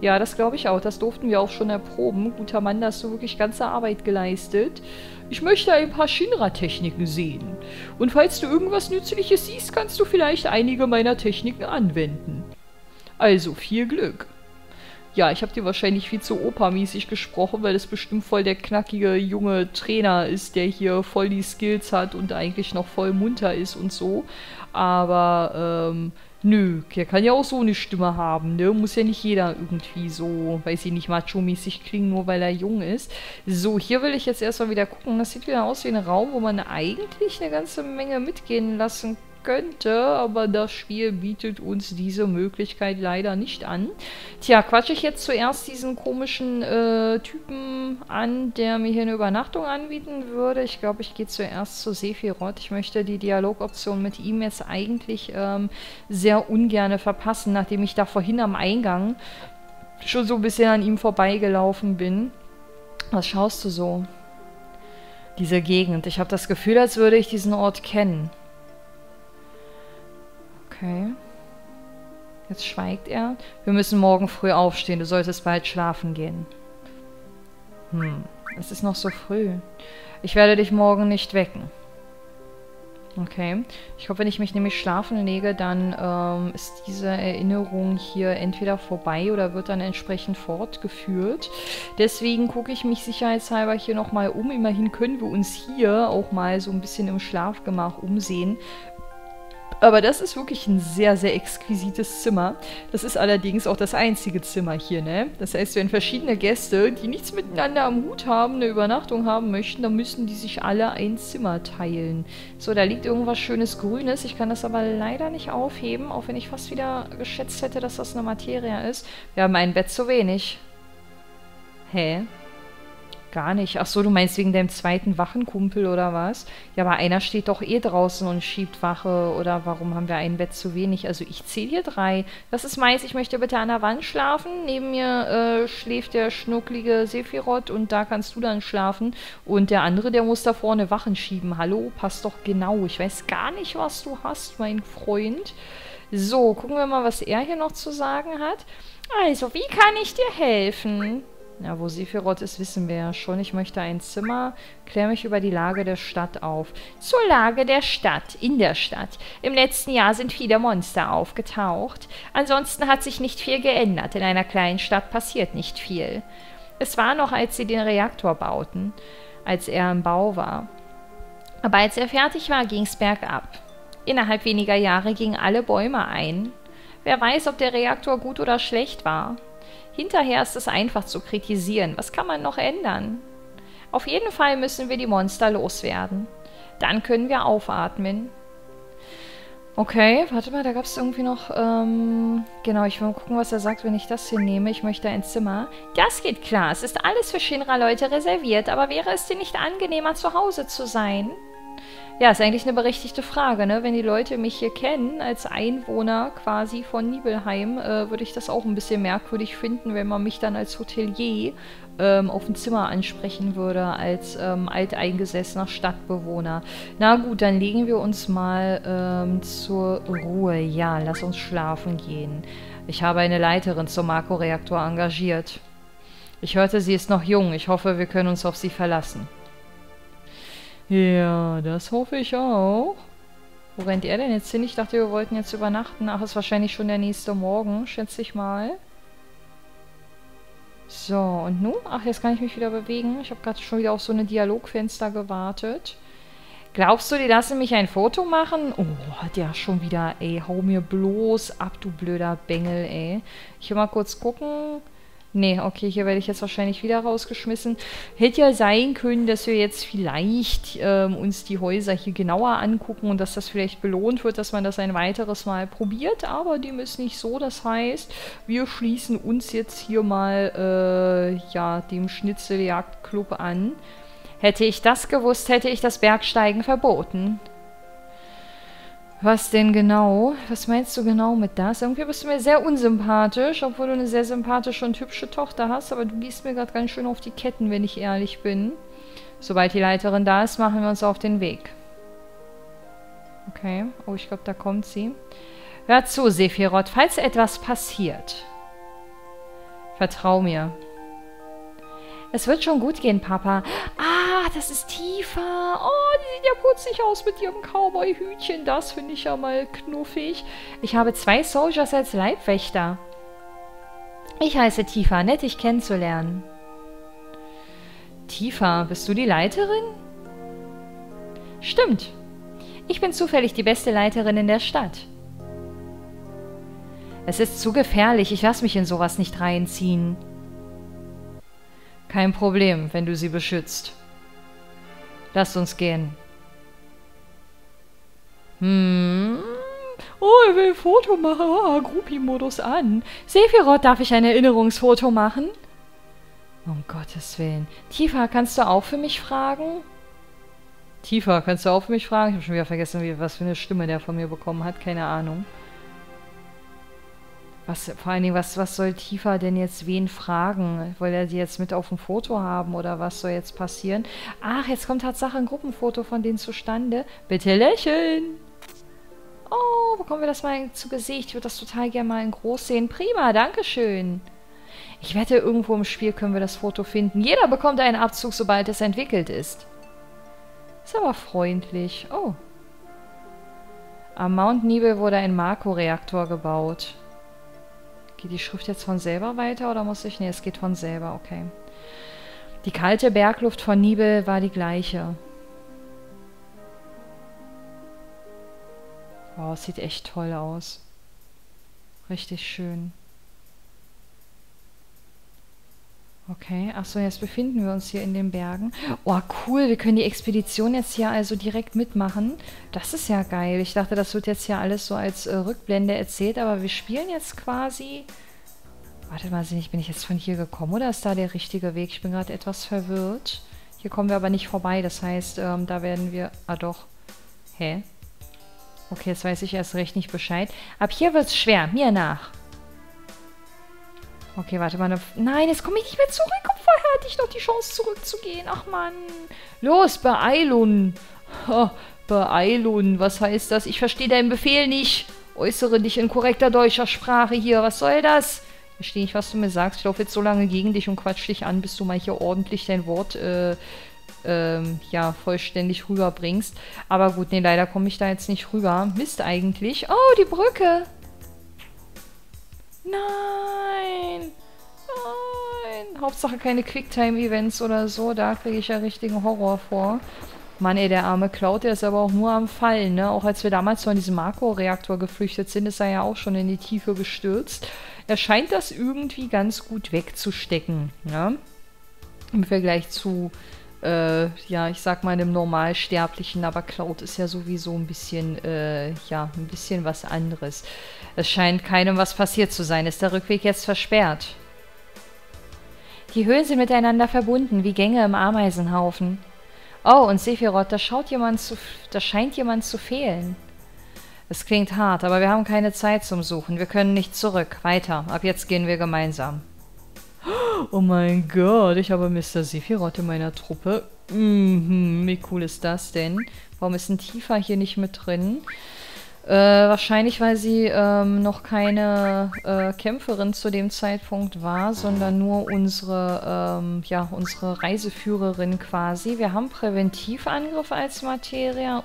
Speaker 1: Ja, das glaube ich auch. Das durften wir auch schon erproben. Guter Mann, da hast du wirklich ganze Arbeit geleistet. Ich möchte ein paar Shinra-Techniken sehen. Und falls du irgendwas Nützliches siehst, kannst du vielleicht einige meiner Techniken anwenden. Also, viel Glück. Ja, ich habe dir wahrscheinlich viel zu Opa-mäßig gesprochen, weil es bestimmt voll der knackige junge Trainer ist, der hier voll die Skills hat und eigentlich noch voll munter ist und so. Aber, ähm, nö, der kann ja auch so eine Stimme haben, ne? Muss ja nicht jeder irgendwie so, weiß ich nicht, macho-mäßig klingen, nur weil er jung ist. So, hier will ich jetzt erstmal wieder gucken. Das sieht wieder aus wie ein Raum, wo man eigentlich eine ganze Menge mitgehen lassen kann könnte, aber das Spiel bietet uns diese Möglichkeit leider nicht an. Tja, quatsche ich jetzt zuerst diesen komischen äh, Typen an, der mir hier eine Übernachtung anbieten würde. Ich glaube, ich gehe zuerst zu Sephiroth. Ich möchte die Dialogoption mit ihm jetzt eigentlich ähm, sehr ungern verpassen, nachdem ich da vorhin am Eingang schon so ein bisschen an ihm vorbeigelaufen bin. Was schaust du so? Diese Gegend. Ich habe das Gefühl, als würde ich diesen Ort kennen. Okay. Jetzt schweigt er. Wir müssen morgen früh aufstehen. Du solltest bald schlafen gehen. Hm, es ist noch so früh. Ich werde dich morgen nicht wecken. Okay. Ich glaube, wenn ich mich nämlich schlafen lege, dann ähm, ist diese Erinnerung hier entweder vorbei oder wird dann entsprechend fortgeführt. Deswegen gucke ich mich sicherheitshalber hier nochmal um. Immerhin können wir uns hier auch mal so ein bisschen im Schlafgemach umsehen. Aber das ist wirklich ein sehr, sehr exquisites Zimmer. Das ist allerdings auch das einzige Zimmer hier, ne? Das heißt, wenn verschiedene Gäste, die nichts miteinander am Hut haben, eine Übernachtung haben möchten, dann müssen die sich alle ein Zimmer teilen. So, da liegt irgendwas schönes Grünes. Ich kann das aber leider nicht aufheben, auch wenn ich fast wieder geschätzt hätte, dass das eine Materia ist. Wir haben ein Bett zu wenig. Hä? Gar nicht. Ach so, du meinst wegen deinem zweiten Wachenkumpel oder was? Ja, aber einer steht doch eh draußen und schiebt Wache. Oder warum haben wir ein Bett zu wenig? Also ich zähle hier drei. Das ist meins. Ich möchte bitte an der Wand schlafen. Neben mir äh, schläft der schnucklige Sephiroth und da kannst du dann schlafen. Und der andere, der muss da vorne Wachen schieben. Hallo, passt doch genau. Ich weiß gar nicht, was du hast, mein Freund. So, gucken wir mal, was er hier noch zu sagen hat. Also, wie kann ich dir helfen? Ja, wo Sephiroth ist, wissen wir ja schon. Ich möchte ein Zimmer. Klär mich über die Lage der Stadt auf. Zur Lage der Stadt, in der Stadt. Im letzten Jahr sind viele Monster aufgetaucht. Ansonsten hat sich nicht viel geändert. In einer kleinen Stadt passiert nicht viel. Es war noch, als sie den Reaktor bauten, als er im Bau war. Aber als er fertig war, ging's bergab. Innerhalb weniger Jahre gingen alle Bäume ein. Wer weiß, ob der Reaktor gut oder schlecht war. Hinterher ist es einfach zu kritisieren. Was kann man noch ändern? Auf jeden Fall müssen wir die Monster loswerden. Dann können wir aufatmen. Okay, warte mal, da gab es irgendwie noch, ähm, genau, ich will mal gucken, was er sagt, wenn ich das hier nehme. Ich möchte ein Zimmer. Das geht klar, es ist alles für Shinra-Leute reserviert, aber wäre es dir nicht angenehmer, zu Hause zu sein? Ja, ist eigentlich eine berechtigte Frage, ne? Wenn die Leute mich hier kennen, als Einwohner quasi von Nibelheim, äh, würde ich das auch ein bisschen merkwürdig finden, wenn man mich dann als Hotelier ähm, auf ein Zimmer ansprechen würde, als ähm, alteingesessener Stadtbewohner. Na gut, dann legen wir uns mal ähm, zur Ruhe. Ja, lass uns schlafen gehen. Ich habe eine Leiterin zum Makroreaktor engagiert. Ich hörte, sie ist noch jung. Ich hoffe, wir können uns auf sie verlassen. Ja, das hoffe ich auch. Wo rennt er denn jetzt hin? Ich dachte, wir wollten jetzt übernachten. Ach, ist wahrscheinlich schon der nächste Morgen, schätze ich mal. So, und nun? Ach, jetzt kann ich mich wieder bewegen. Ich habe gerade schon wieder auf so eine Dialogfenster gewartet. Glaubst du, die lassen mich ein Foto machen? Oh, hat ja schon wieder, ey. Hau mir bloß ab, du blöder Bengel, ey. Ich will mal kurz gucken. Nee, okay, hier werde ich jetzt wahrscheinlich wieder rausgeschmissen. Hätte ja sein können, dass wir jetzt vielleicht ähm, uns die Häuser hier genauer angucken und dass das vielleicht belohnt wird, dass man das ein weiteres Mal probiert, aber dem ist nicht so. Das heißt, wir schließen uns jetzt hier mal äh, ja, dem Schnitzeljagdclub an. Hätte ich das gewusst, hätte ich das Bergsteigen verboten. Was denn genau? Was meinst du genau mit das? Irgendwie bist du mir sehr unsympathisch, obwohl du eine sehr sympathische und hübsche Tochter hast, aber du gehst mir gerade ganz schön auf die Ketten, wenn ich ehrlich bin. Sobald die Leiterin da ist, machen wir uns auf den Weg. Okay. Oh, ich glaube, da kommt sie. Hör zu, Sephiroth, falls etwas passiert. Vertrau mir. Es wird schon gut gehen, Papa. Ah, das ist Tifa. Oh, die sieht ja putzig aus mit ihrem Cowboy-Hütchen. Das finde ich ja mal knuffig. Ich habe zwei Soldiers als Leibwächter. Ich heiße Tifa. Nett, dich kennenzulernen. Tifa, bist du die Leiterin? Stimmt. Ich bin zufällig die beste Leiterin in der Stadt. Es ist zu gefährlich. Ich lasse mich in sowas nicht reinziehen. Kein Problem, wenn du sie beschützt. Lass uns gehen. Hm. Oh, er will ein Foto machen. Oh, Groupie-Modus an. Sephiroth, darf ich ein Erinnerungsfoto machen? Um Gottes Willen. Tifa, kannst du auch für mich fragen? Tifa, kannst du auch für mich fragen? Ich habe schon wieder vergessen, wie, was für eine Stimme der von mir bekommen hat. Keine Ahnung. Was, vor allen Dingen, was, was soll Tifa denn jetzt wen fragen? Will er die jetzt mit auf dem Foto haben oder was soll jetzt passieren? Ach, jetzt kommt Tatsache ein Gruppenfoto von denen zustande. Bitte lächeln! Oh, bekommen wir das mal zu Gesicht? Ich würde das total gerne mal in groß sehen. Prima, dankeschön. Ich wette, irgendwo im Spiel können wir das Foto finden. Jeder bekommt einen Abzug, sobald es entwickelt ist. Ist aber freundlich. Oh. Am Mount Nibel wurde ein Marco-Reaktor gebaut. Geht die Schrift jetzt von selber weiter oder muss ich... Ne, es geht von selber, okay. Die kalte Bergluft von Nibel war die gleiche. Wow, es sieht echt toll aus. Richtig schön. Okay, achso, jetzt befinden wir uns hier in den Bergen. Oh, cool, wir können die Expedition jetzt hier also direkt mitmachen. Das ist ja geil. Ich dachte, das wird jetzt hier alles so als äh, Rückblende erzählt, aber wir spielen jetzt quasi... Warte mal, bin ich jetzt von hier gekommen oder ist da der richtige Weg? Ich bin gerade etwas verwirrt. Hier kommen wir aber nicht vorbei, das heißt, ähm, da werden wir... Ah, doch. Hä? Okay, jetzt weiß ich erst recht nicht Bescheid. Ab hier wird's schwer. Mir nach. Okay, warte mal. Nein, jetzt komme ich nicht mehr zurück. Und vorher hatte ich noch die Chance zurückzugehen. Ach Mann. Los, Beeilung. Oh. Was heißt das? Ich verstehe deinen Befehl nicht. Äußere dich in korrekter deutscher Sprache hier. Was soll das? Ich verstehe nicht, was du mir sagst. Ich laufe jetzt so lange gegen dich und quatsch dich an, bis du mal hier ordentlich dein Wort, äh, ähm, ja, vollständig rüberbringst. Aber gut, nee, leider komme ich da jetzt nicht rüber. Mist eigentlich. Oh, die Brücke. Nein! Nein! Hauptsache keine Quicktime-Events oder so. Da kriege ich ja richtigen Horror vor. Mann, ey, der arme Cloud, der ist aber auch nur am Fallen, ne? Auch als wir damals von diesem Makro-Reaktor geflüchtet sind, ist er ja auch schon in die Tiefe gestürzt. Er scheint das irgendwie ganz gut wegzustecken, ne? Im Vergleich zu, äh, ja, ich sag mal, einem Normalsterblichen, aber Cloud ist ja sowieso ein bisschen, äh, ja, ein bisschen was anderes. Es scheint keinem was passiert zu sein. Ist der Rückweg jetzt versperrt? Die Höhlen sind miteinander verbunden, wie Gänge im Ameisenhaufen. Oh, und Sephiroth, da, schaut jemand zu, da scheint jemand zu fehlen. Es klingt hart, aber wir haben keine Zeit zum Suchen. Wir können nicht zurück. Weiter. Ab jetzt gehen wir gemeinsam. Oh mein Gott, ich habe Mr. Sephiroth in meiner Truppe. Mhm, wie cool ist das denn? Warum ist ein Tiefer hier nicht mit drin? Äh, wahrscheinlich, weil sie ähm, noch keine äh, Kämpferin zu dem Zeitpunkt war, sondern nur unsere, ähm, ja, unsere Reiseführerin quasi. Wir haben Präventivangriff als Materia.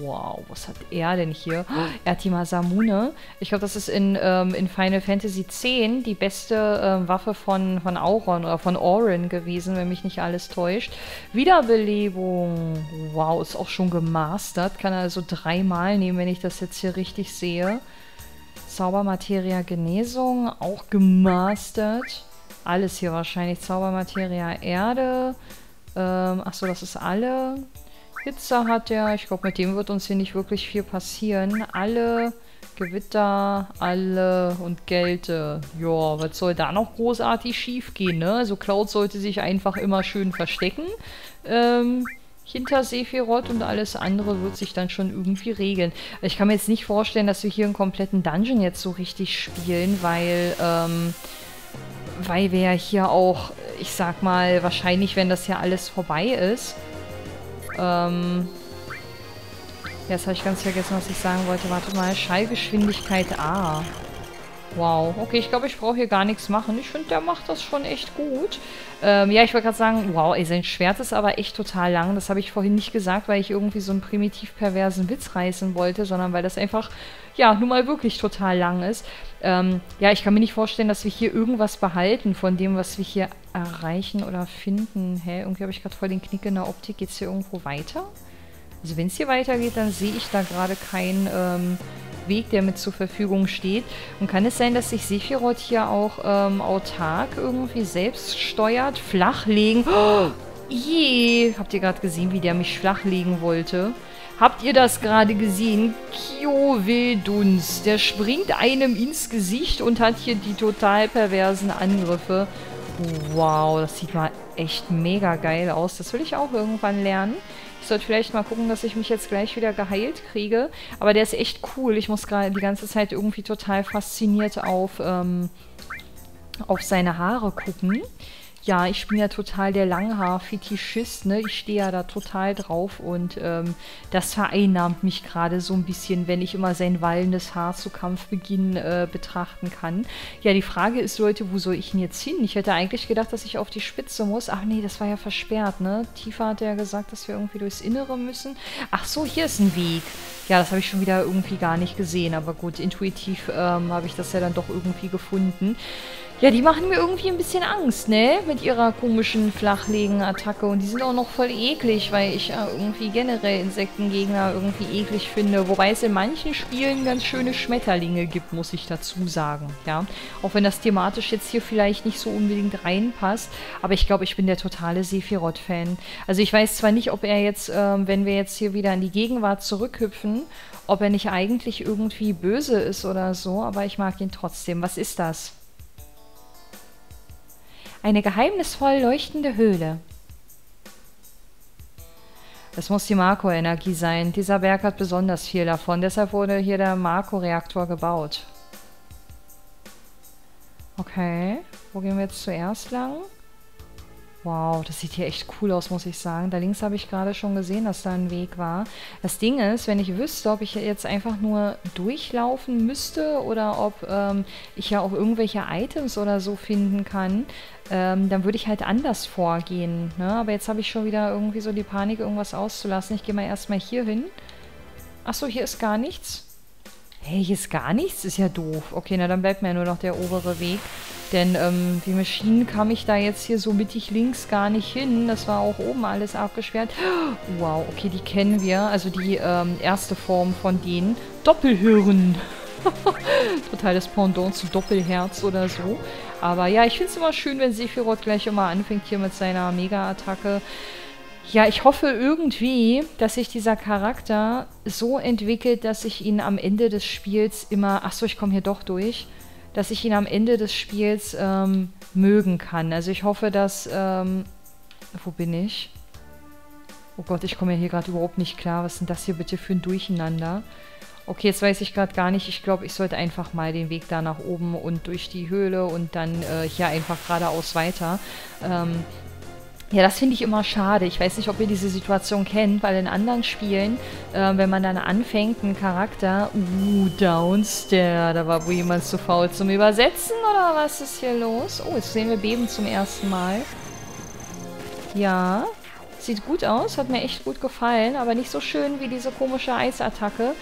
Speaker 1: Wow, was hat er denn hier? Er hat die Masamune. Ich glaube, das ist in, ähm, in Final Fantasy X die beste ähm, Waffe von, von Auron oder von Auron gewesen, wenn mich nicht alles täuscht. Wiederbelebung. Wow, ist auch schon gemastert. Kann also dreimal nehmen, wenn ich das jetzt jetzt hier richtig sehe. Zaubermateria Genesung, auch gemastert. Alles hier wahrscheinlich. Zaubermateria Erde. Ähm, achso, das ist alle. Hitze hat er. Ich glaube, mit dem wird uns hier nicht wirklich viel passieren. Alle Gewitter, alle und Gelte. Ja, was soll da noch großartig schief gehen, ne? Also Cloud sollte sich einfach immer schön verstecken. Ähm, hinter Sephiroth und alles andere wird sich dann schon irgendwie regeln. Ich kann mir jetzt nicht vorstellen, dass wir hier einen kompletten Dungeon jetzt so richtig spielen, weil, ähm, weil wir ja hier auch, ich sag mal, wahrscheinlich, wenn das ja alles vorbei ist, ähm, Jetzt habe ich ganz vergessen, was ich sagen wollte. Warte mal, Schallgeschwindigkeit A. Wow. Okay, ich glaube, ich brauche hier gar nichts machen. Ich finde, der macht das schon echt gut. Ähm, ja, ich wollte gerade sagen, wow, ey, sein Schwert ist aber echt total lang. Das habe ich vorhin nicht gesagt, weil ich irgendwie so einen primitiv perversen Witz reißen wollte, sondern weil das einfach, ja, nun mal wirklich total lang ist. Ähm, ja, ich kann mir nicht vorstellen, dass wir hier irgendwas behalten von dem, was wir hier erreichen oder finden. Hä, irgendwie habe ich gerade voll den Knick in der Optik. Geht es hier irgendwo weiter? Also wenn es hier weitergeht, dann sehe ich da gerade keinen ähm, Weg, der mit zur Verfügung steht. Und kann es sein, dass sich Sephiroth hier auch ähm, autark irgendwie selbst steuert? Flachlegen. Oh, je! Habt ihr gerade gesehen, wie der mich flachlegen wollte? Habt ihr das gerade gesehen? Kioveduns. Der springt einem ins Gesicht und hat hier die total perversen Angriffe. Wow, das sieht mal echt mega geil aus. Das will ich auch irgendwann lernen. Ich sollte vielleicht mal gucken, dass ich mich jetzt gleich wieder geheilt kriege. Aber der ist echt cool. Ich muss gerade die ganze Zeit irgendwie total fasziniert auf, ähm, auf seine Haare gucken. Ja, ich bin ja total der Langhaar-Fetischist, ne? Ich stehe ja da total drauf und ähm, das vereinnahmt mich gerade so ein bisschen, wenn ich immer sein wallendes Haar zu Kampfbeginn äh, betrachten kann. Ja, die Frage ist, Leute, wo soll ich denn jetzt hin? Ich hätte eigentlich gedacht, dass ich auf die Spitze muss. Ach nee, das war ja versperrt, ne? Tifa hat ja gesagt, dass wir irgendwie durchs Innere müssen. Ach so, hier ist ein Weg. Ja, das habe ich schon wieder irgendwie gar nicht gesehen, aber gut, intuitiv ähm, habe ich das ja dann doch irgendwie gefunden. Ja, die machen mir irgendwie ein bisschen Angst, ne? Mit ihrer komischen Flachlegen-Attacke. Und die sind auch noch voll eklig, weil ich äh, irgendwie generell Insektengegner irgendwie eklig finde. Wobei es in manchen Spielen ganz schöne Schmetterlinge gibt, muss ich dazu sagen, ja? Auch wenn das thematisch jetzt hier vielleicht nicht so unbedingt reinpasst. Aber ich glaube, ich bin der totale Sephiroth-Fan. Also ich weiß zwar nicht, ob er jetzt, ähm, wenn wir jetzt hier wieder in die Gegenwart zurückhüpfen, ob er nicht eigentlich irgendwie böse ist oder so, aber ich mag ihn trotzdem. Was ist das? Eine geheimnisvoll leuchtende Höhle. Das muss die Marco-Energie sein. Dieser Berg hat besonders viel davon. Deshalb wurde hier der Marco-Reaktor gebaut. Okay. Wo gehen wir jetzt zuerst lang? Wow, das sieht hier echt cool aus, muss ich sagen. Da links habe ich gerade schon gesehen, dass da ein Weg war. Das Ding ist, wenn ich wüsste, ob ich jetzt einfach nur durchlaufen müsste oder ob ähm, ich ja auch irgendwelche Items oder so finden kann, ähm, dann würde ich halt anders vorgehen. Ne? Aber jetzt habe ich schon wieder irgendwie so die Panik, irgendwas auszulassen. Ich gehe mal erstmal hier hin. Achso, hier ist gar nichts. Hey, hier ist gar nichts? Ist ja doof. Okay, na dann bleibt mir ja nur noch der obere Weg. Denn ähm, wie Maschinen kam ich da jetzt hier so mittig links gar nicht hin. Das war auch oben alles abgesperrt. Wow, okay, die kennen wir. Also die ähm, erste Form von denen. Doppelhirn. Totales Pendant zu Doppelherz oder so. Aber ja, ich finde es immer schön, wenn Sephiroth gleich immer anfängt hier mit seiner Mega-Attacke. Ja, ich hoffe irgendwie, dass sich dieser Charakter so entwickelt, dass ich ihn am Ende des Spiels immer... Achso, ich komme hier doch durch dass ich ihn am Ende des Spiels ähm, mögen kann. Also ich hoffe, dass... Ähm, wo bin ich? Oh Gott, ich komme ja hier gerade überhaupt nicht klar. Was ist denn das hier bitte für ein Durcheinander? Okay, jetzt weiß ich gerade gar nicht. Ich glaube, ich sollte einfach mal den Weg da nach oben und durch die Höhle und dann äh, hier einfach geradeaus weiter. Ähm, ja, das finde ich immer schade. Ich weiß nicht, ob ihr diese Situation kennt, weil in anderen Spielen, äh, wenn man dann anfängt, einen Charakter, uh, Downstairs, da war wohl jemand zu faul zum Übersetzen, oder was ist hier los? Oh, jetzt sehen wir Beben zum ersten Mal. Ja, sieht gut aus, hat mir echt gut gefallen, aber nicht so schön wie diese komische Eisattacke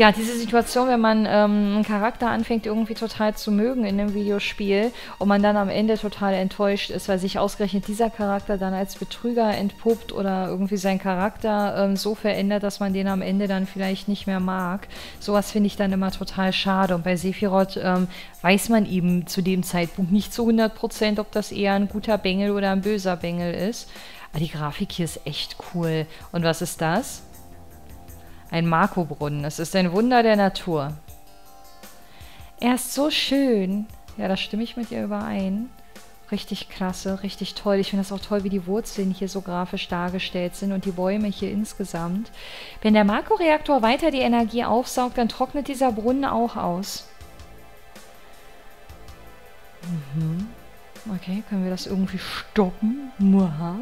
Speaker 1: ja, diese Situation, wenn man ähm, einen Charakter anfängt irgendwie total zu mögen in einem Videospiel und man dann am Ende total enttäuscht ist, weil sich ausgerechnet dieser Charakter dann als Betrüger entpuppt oder irgendwie sein Charakter ähm, so verändert, dass man den am Ende dann vielleicht nicht mehr mag. Sowas finde ich dann immer total schade. Und bei Sephiroth ähm, weiß man eben zu dem Zeitpunkt nicht zu 100%, ob das eher ein guter Bengel oder ein böser Bengel ist. Aber die Grafik hier ist echt cool. Und was ist das? Ein Marco-Brunnen. Es ist ein Wunder der Natur. Er ist so schön. Ja, da stimme ich mit ihr überein. Richtig klasse, richtig toll. Ich finde das auch toll, wie die Wurzeln hier so grafisch dargestellt sind und die Bäume hier insgesamt. Wenn der Makroreaktor weiter die Energie aufsaugt, dann trocknet dieser Brunnen auch aus. Mhm. Okay, können wir das irgendwie stoppen? Muha.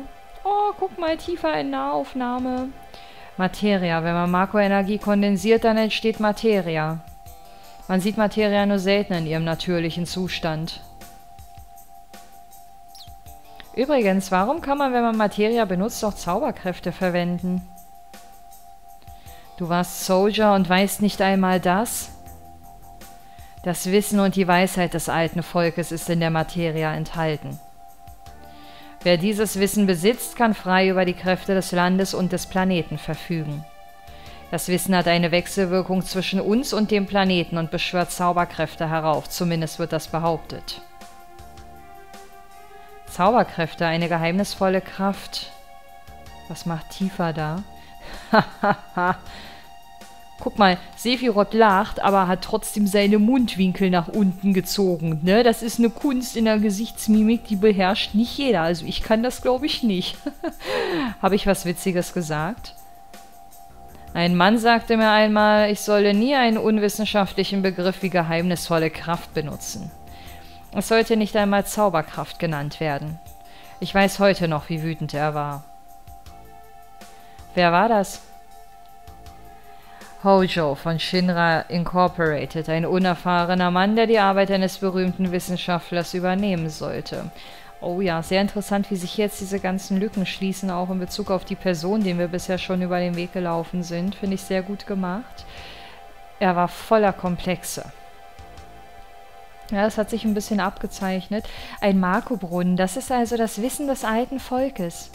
Speaker 1: Oh, guck mal, tiefer in Nahaufnahme. Materia. Wenn man Makroenergie kondensiert, dann entsteht Materia. Man sieht Materia nur selten in ihrem natürlichen Zustand. Übrigens, warum kann man, wenn man Materia benutzt, auch Zauberkräfte verwenden? Du warst Soldier und weißt nicht einmal das? Das Wissen und die Weisheit des alten Volkes ist in der Materia enthalten. Wer dieses Wissen besitzt, kann frei über die Kräfte des Landes und des Planeten verfügen. Das Wissen hat eine Wechselwirkung zwischen uns und dem Planeten und beschwört Zauberkräfte herauf, zumindest wird das behauptet. Zauberkräfte, eine geheimnisvolle Kraft. Was macht Tifa da? Hahaha. Guck mal, Sephiroth lacht, aber hat trotzdem seine Mundwinkel nach unten gezogen. Ne? Das ist eine Kunst in der Gesichtsmimik, die beherrscht nicht jeder. Also ich kann das, glaube ich, nicht. Habe ich was Witziges gesagt? Ein Mann sagte mir einmal, ich solle nie einen unwissenschaftlichen Begriff wie geheimnisvolle Kraft benutzen. Es sollte nicht einmal Zauberkraft genannt werden. Ich weiß heute noch, wie wütend er war. Wer war das? Hojo von Shinra Incorporated, ein unerfahrener Mann, der die Arbeit eines berühmten Wissenschaftlers übernehmen sollte. Oh ja, sehr interessant, wie sich jetzt diese ganzen Lücken schließen, auch in Bezug auf die Person, denen wir bisher schon über den Weg gelaufen sind. Finde ich sehr gut gemacht. Er war voller Komplexe. Ja, das hat sich ein bisschen abgezeichnet. Ein Marco-Brunnen, das ist also das Wissen des alten Volkes.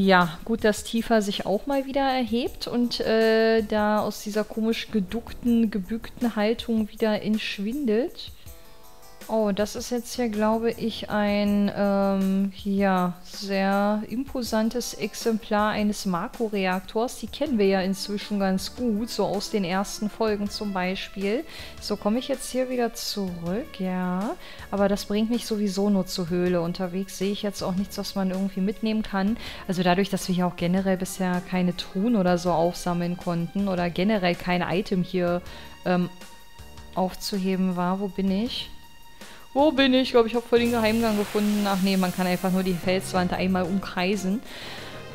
Speaker 1: Ja, gut, dass Tifa sich auch mal wieder erhebt und äh, da aus dieser komisch geduckten, gebückten Haltung wieder entschwindet. Oh, das ist jetzt hier, glaube ich, ein ähm, ja, sehr imposantes Exemplar eines Mako-Reaktors. Die kennen wir ja inzwischen ganz gut, so aus den ersten Folgen zum Beispiel. So, komme ich jetzt hier wieder zurück? Ja, aber das bringt mich sowieso nur zur Höhle. Unterwegs sehe ich jetzt auch nichts, was man irgendwie mitnehmen kann. Also dadurch, dass wir hier auch generell bisher keine Truhen oder so aufsammeln konnten oder generell kein Item hier ähm, aufzuheben war. Wo bin ich? Wo bin ich? Ich glaube, ich habe voll den Geheimgang gefunden. Ach nee, man kann einfach nur die Felswand einmal umkreisen.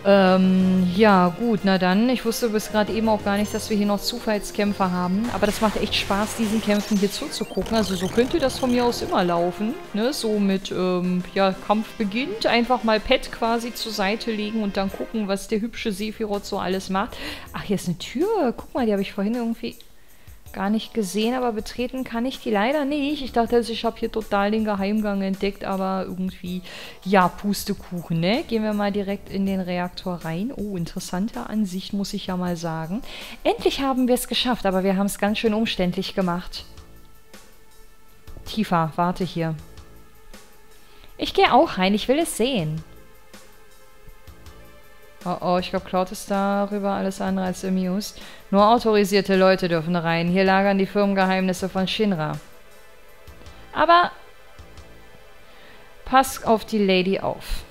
Speaker 1: Ähm, ja, gut, na dann. Ich wusste bis gerade eben auch gar nicht, dass wir hier noch Zufallskämpfer haben. Aber das macht echt Spaß, diesen Kämpfen hier zuzugucken. Also so könnte das von mir aus immer laufen. Ne? So mit, ähm, ja, Kampf beginnt. Einfach mal Pet quasi zur Seite legen und dann gucken, was der hübsche Sephiroth so alles macht. Ach, hier ist eine Tür. Guck mal, die habe ich vorhin irgendwie gar nicht gesehen, aber betreten kann ich die leider nicht. Ich dachte, ich habe hier total den Geheimgang entdeckt, aber irgendwie, ja, Pustekuchen, ne? Gehen wir mal direkt in den Reaktor rein. Oh, interessante Ansicht, muss ich ja mal sagen. Endlich haben wir es geschafft, aber wir haben es ganz schön umständlich gemacht. Tifa, warte hier. Ich gehe auch rein, ich will es sehen. Oh oh, ich glaube, Cloud ist darüber alles andere als amused. Nur autorisierte Leute dürfen rein. Hier lagern die Firmengeheimnisse von Shinra. Aber pass auf die Lady auf.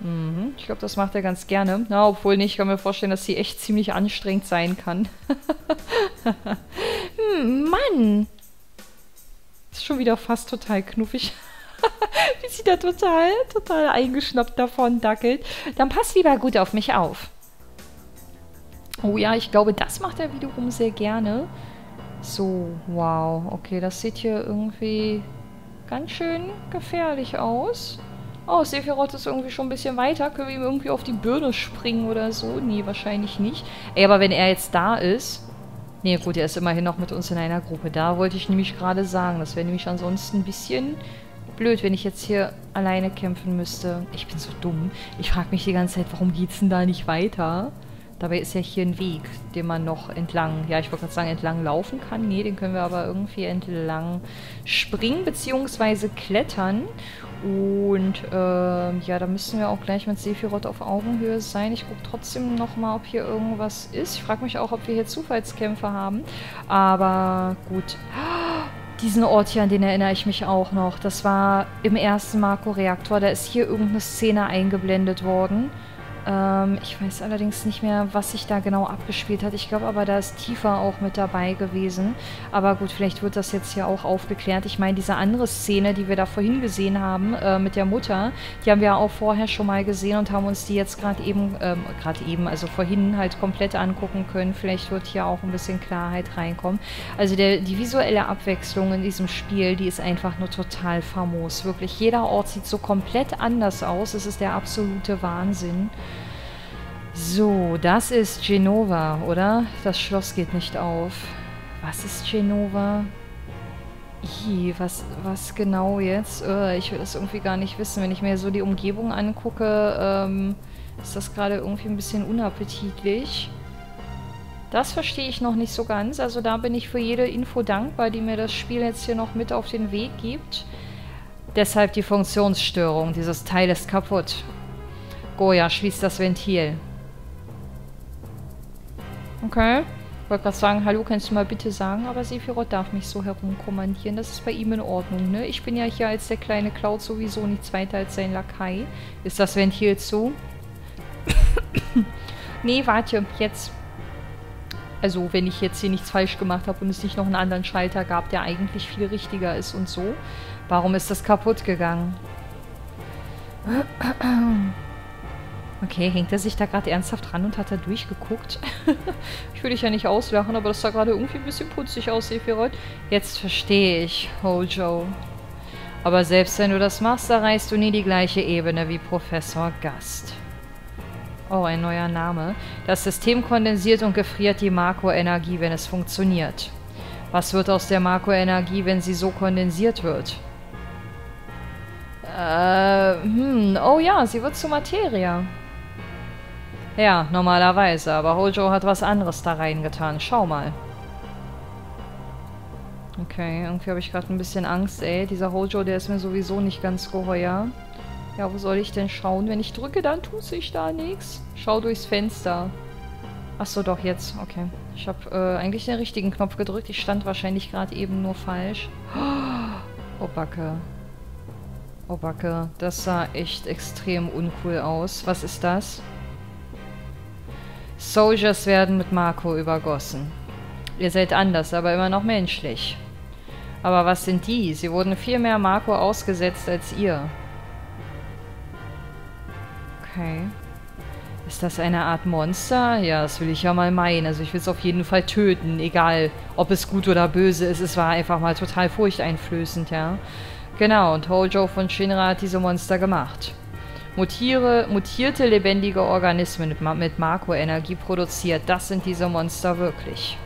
Speaker 1: Mhm, ich glaube, das macht er ganz gerne. Na, obwohl nicht. Ich kann mir vorstellen, dass sie echt ziemlich anstrengend sein kann. hm, Mann! Ist schon wieder fast total knuffig. Wie sie da total, total eingeschnappt davon dackelt. Dann pass lieber gut auf mich auf. Oh ja, ich glaube, das macht er wiederum sehr gerne. So, wow. Okay, das sieht hier irgendwie ganz schön gefährlich aus. Oh, Sephiroth ist irgendwie schon ein bisschen weiter. Können wir ihm irgendwie auf die Birne springen oder so? Nee, wahrscheinlich nicht. Ey, aber wenn er jetzt da ist... Nee, gut, er ist immerhin noch mit uns in einer Gruppe. Da wollte ich nämlich gerade sagen. Das wäre nämlich ansonsten ein bisschen blöd, wenn ich jetzt hier alleine kämpfen müsste. Ich bin so dumm. Ich frage mich die ganze Zeit, warum geht's denn da nicht weiter? Dabei ist ja hier ein Weg, den man noch entlang, ja, ich wollte gerade sagen, entlang laufen kann. Nee, den können wir aber irgendwie entlang springen bzw. klettern. Und ähm, ja, da müssen wir auch gleich mit Sephiroth auf Augenhöhe sein. Ich gucke trotzdem nochmal, ob hier irgendwas ist. Ich frage mich auch, ob wir hier Zufallskämpfe haben. Aber gut. Diesen Ort hier, an den erinnere ich mich auch noch. Das war im ersten Marco-Reaktor. Da ist hier irgendeine Szene eingeblendet worden. Ähm, ich weiß allerdings nicht mehr, was sich da genau abgespielt hat. Ich glaube aber, da ist Tifa auch mit dabei gewesen. Aber gut, vielleicht wird das jetzt hier auch aufgeklärt. Ich meine, diese andere Szene, die wir da vorhin gesehen haben, äh, mit der Mutter, die haben wir auch vorher schon mal gesehen und haben uns die jetzt gerade eben, ähm, gerade eben, also vorhin halt komplett angucken können. Vielleicht wird hier auch ein bisschen Klarheit reinkommen. Also der, die visuelle Abwechslung in diesem Spiel, die ist einfach nur total famos. Wirklich, jeder Ort sieht so komplett anders aus. Es ist der absolute Wahnsinn. So, das ist Genova, oder? Das Schloss geht nicht auf. Was ist Genova? Ih, was, was genau jetzt? Uh, ich will das irgendwie gar nicht wissen. Wenn ich mir so die Umgebung angucke, ähm, ist das gerade irgendwie ein bisschen unappetitlich. Das verstehe ich noch nicht so ganz. Also da bin ich für jede Info dankbar, die mir das Spiel jetzt hier noch mit auf den Weg gibt. Deshalb die Funktionsstörung. Dieses Teil ist kaputt. Goya schließt das Ventil. Okay. Ich wollte gerade sagen, hallo, kannst du mal bitte sagen, aber Sephiroth darf mich so herumkommandieren. Das ist bei ihm in Ordnung, ne? Ich bin ja hier als der kleine Cloud sowieso nichts weiter als sein Lakai. Ist das Ventil zu? nee, warte, jetzt. Also, wenn ich jetzt hier nichts falsch gemacht habe und es nicht noch einen anderen Schalter gab, der eigentlich viel richtiger ist und so. Warum ist das kaputt gegangen? Okay, hängt er sich da gerade ernsthaft dran und hat da durchgeguckt? ich will dich ja nicht auslachen, aber das sah gerade irgendwie ein bisschen putzig aus, Sephiroth. Jetzt verstehe ich, Hojo. Aber selbst wenn du das machst, erreichst du nie die gleiche Ebene wie Professor Gast. Oh, ein neuer Name. Das System kondensiert und gefriert die Marco-Energie, wenn es funktioniert. Was wird aus der Marco-Energie, wenn sie so kondensiert wird? Äh, hm, oh ja, sie wird zu Materia. Ja, normalerweise. Aber Hojo hat was anderes da reingetan. Schau mal. Okay, irgendwie habe ich gerade ein bisschen Angst, ey. Dieser Hojo, der ist mir sowieso nicht ganz geheuer. Ja, wo soll ich denn schauen? Wenn ich drücke, dann tut sich da nichts. Schau durchs Fenster. Achso, doch, jetzt. Okay. Ich habe äh, eigentlich den richtigen Knopf gedrückt. Ich stand wahrscheinlich gerade eben nur falsch. Oh, Backe. Oh, Backe. Das sah echt extrem uncool aus. Was ist das? Soldiers werden mit Marco übergossen. Ihr seid anders, aber immer noch menschlich. Aber was sind die? Sie wurden viel mehr Marco ausgesetzt als ihr. Okay. Ist das eine Art Monster? Ja, das will ich ja mal meinen. Also ich will es auf jeden Fall töten. Egal, ob es gut oder böse ist. Es war einfach mal total furchteinflößend, ja. Genau, und Hojo von Shinra hat diese Monster gemacht. Mutiere, mutierte lebendige Organismen mit, Marco-Energie produziert. Das sind diese Monster wirklich.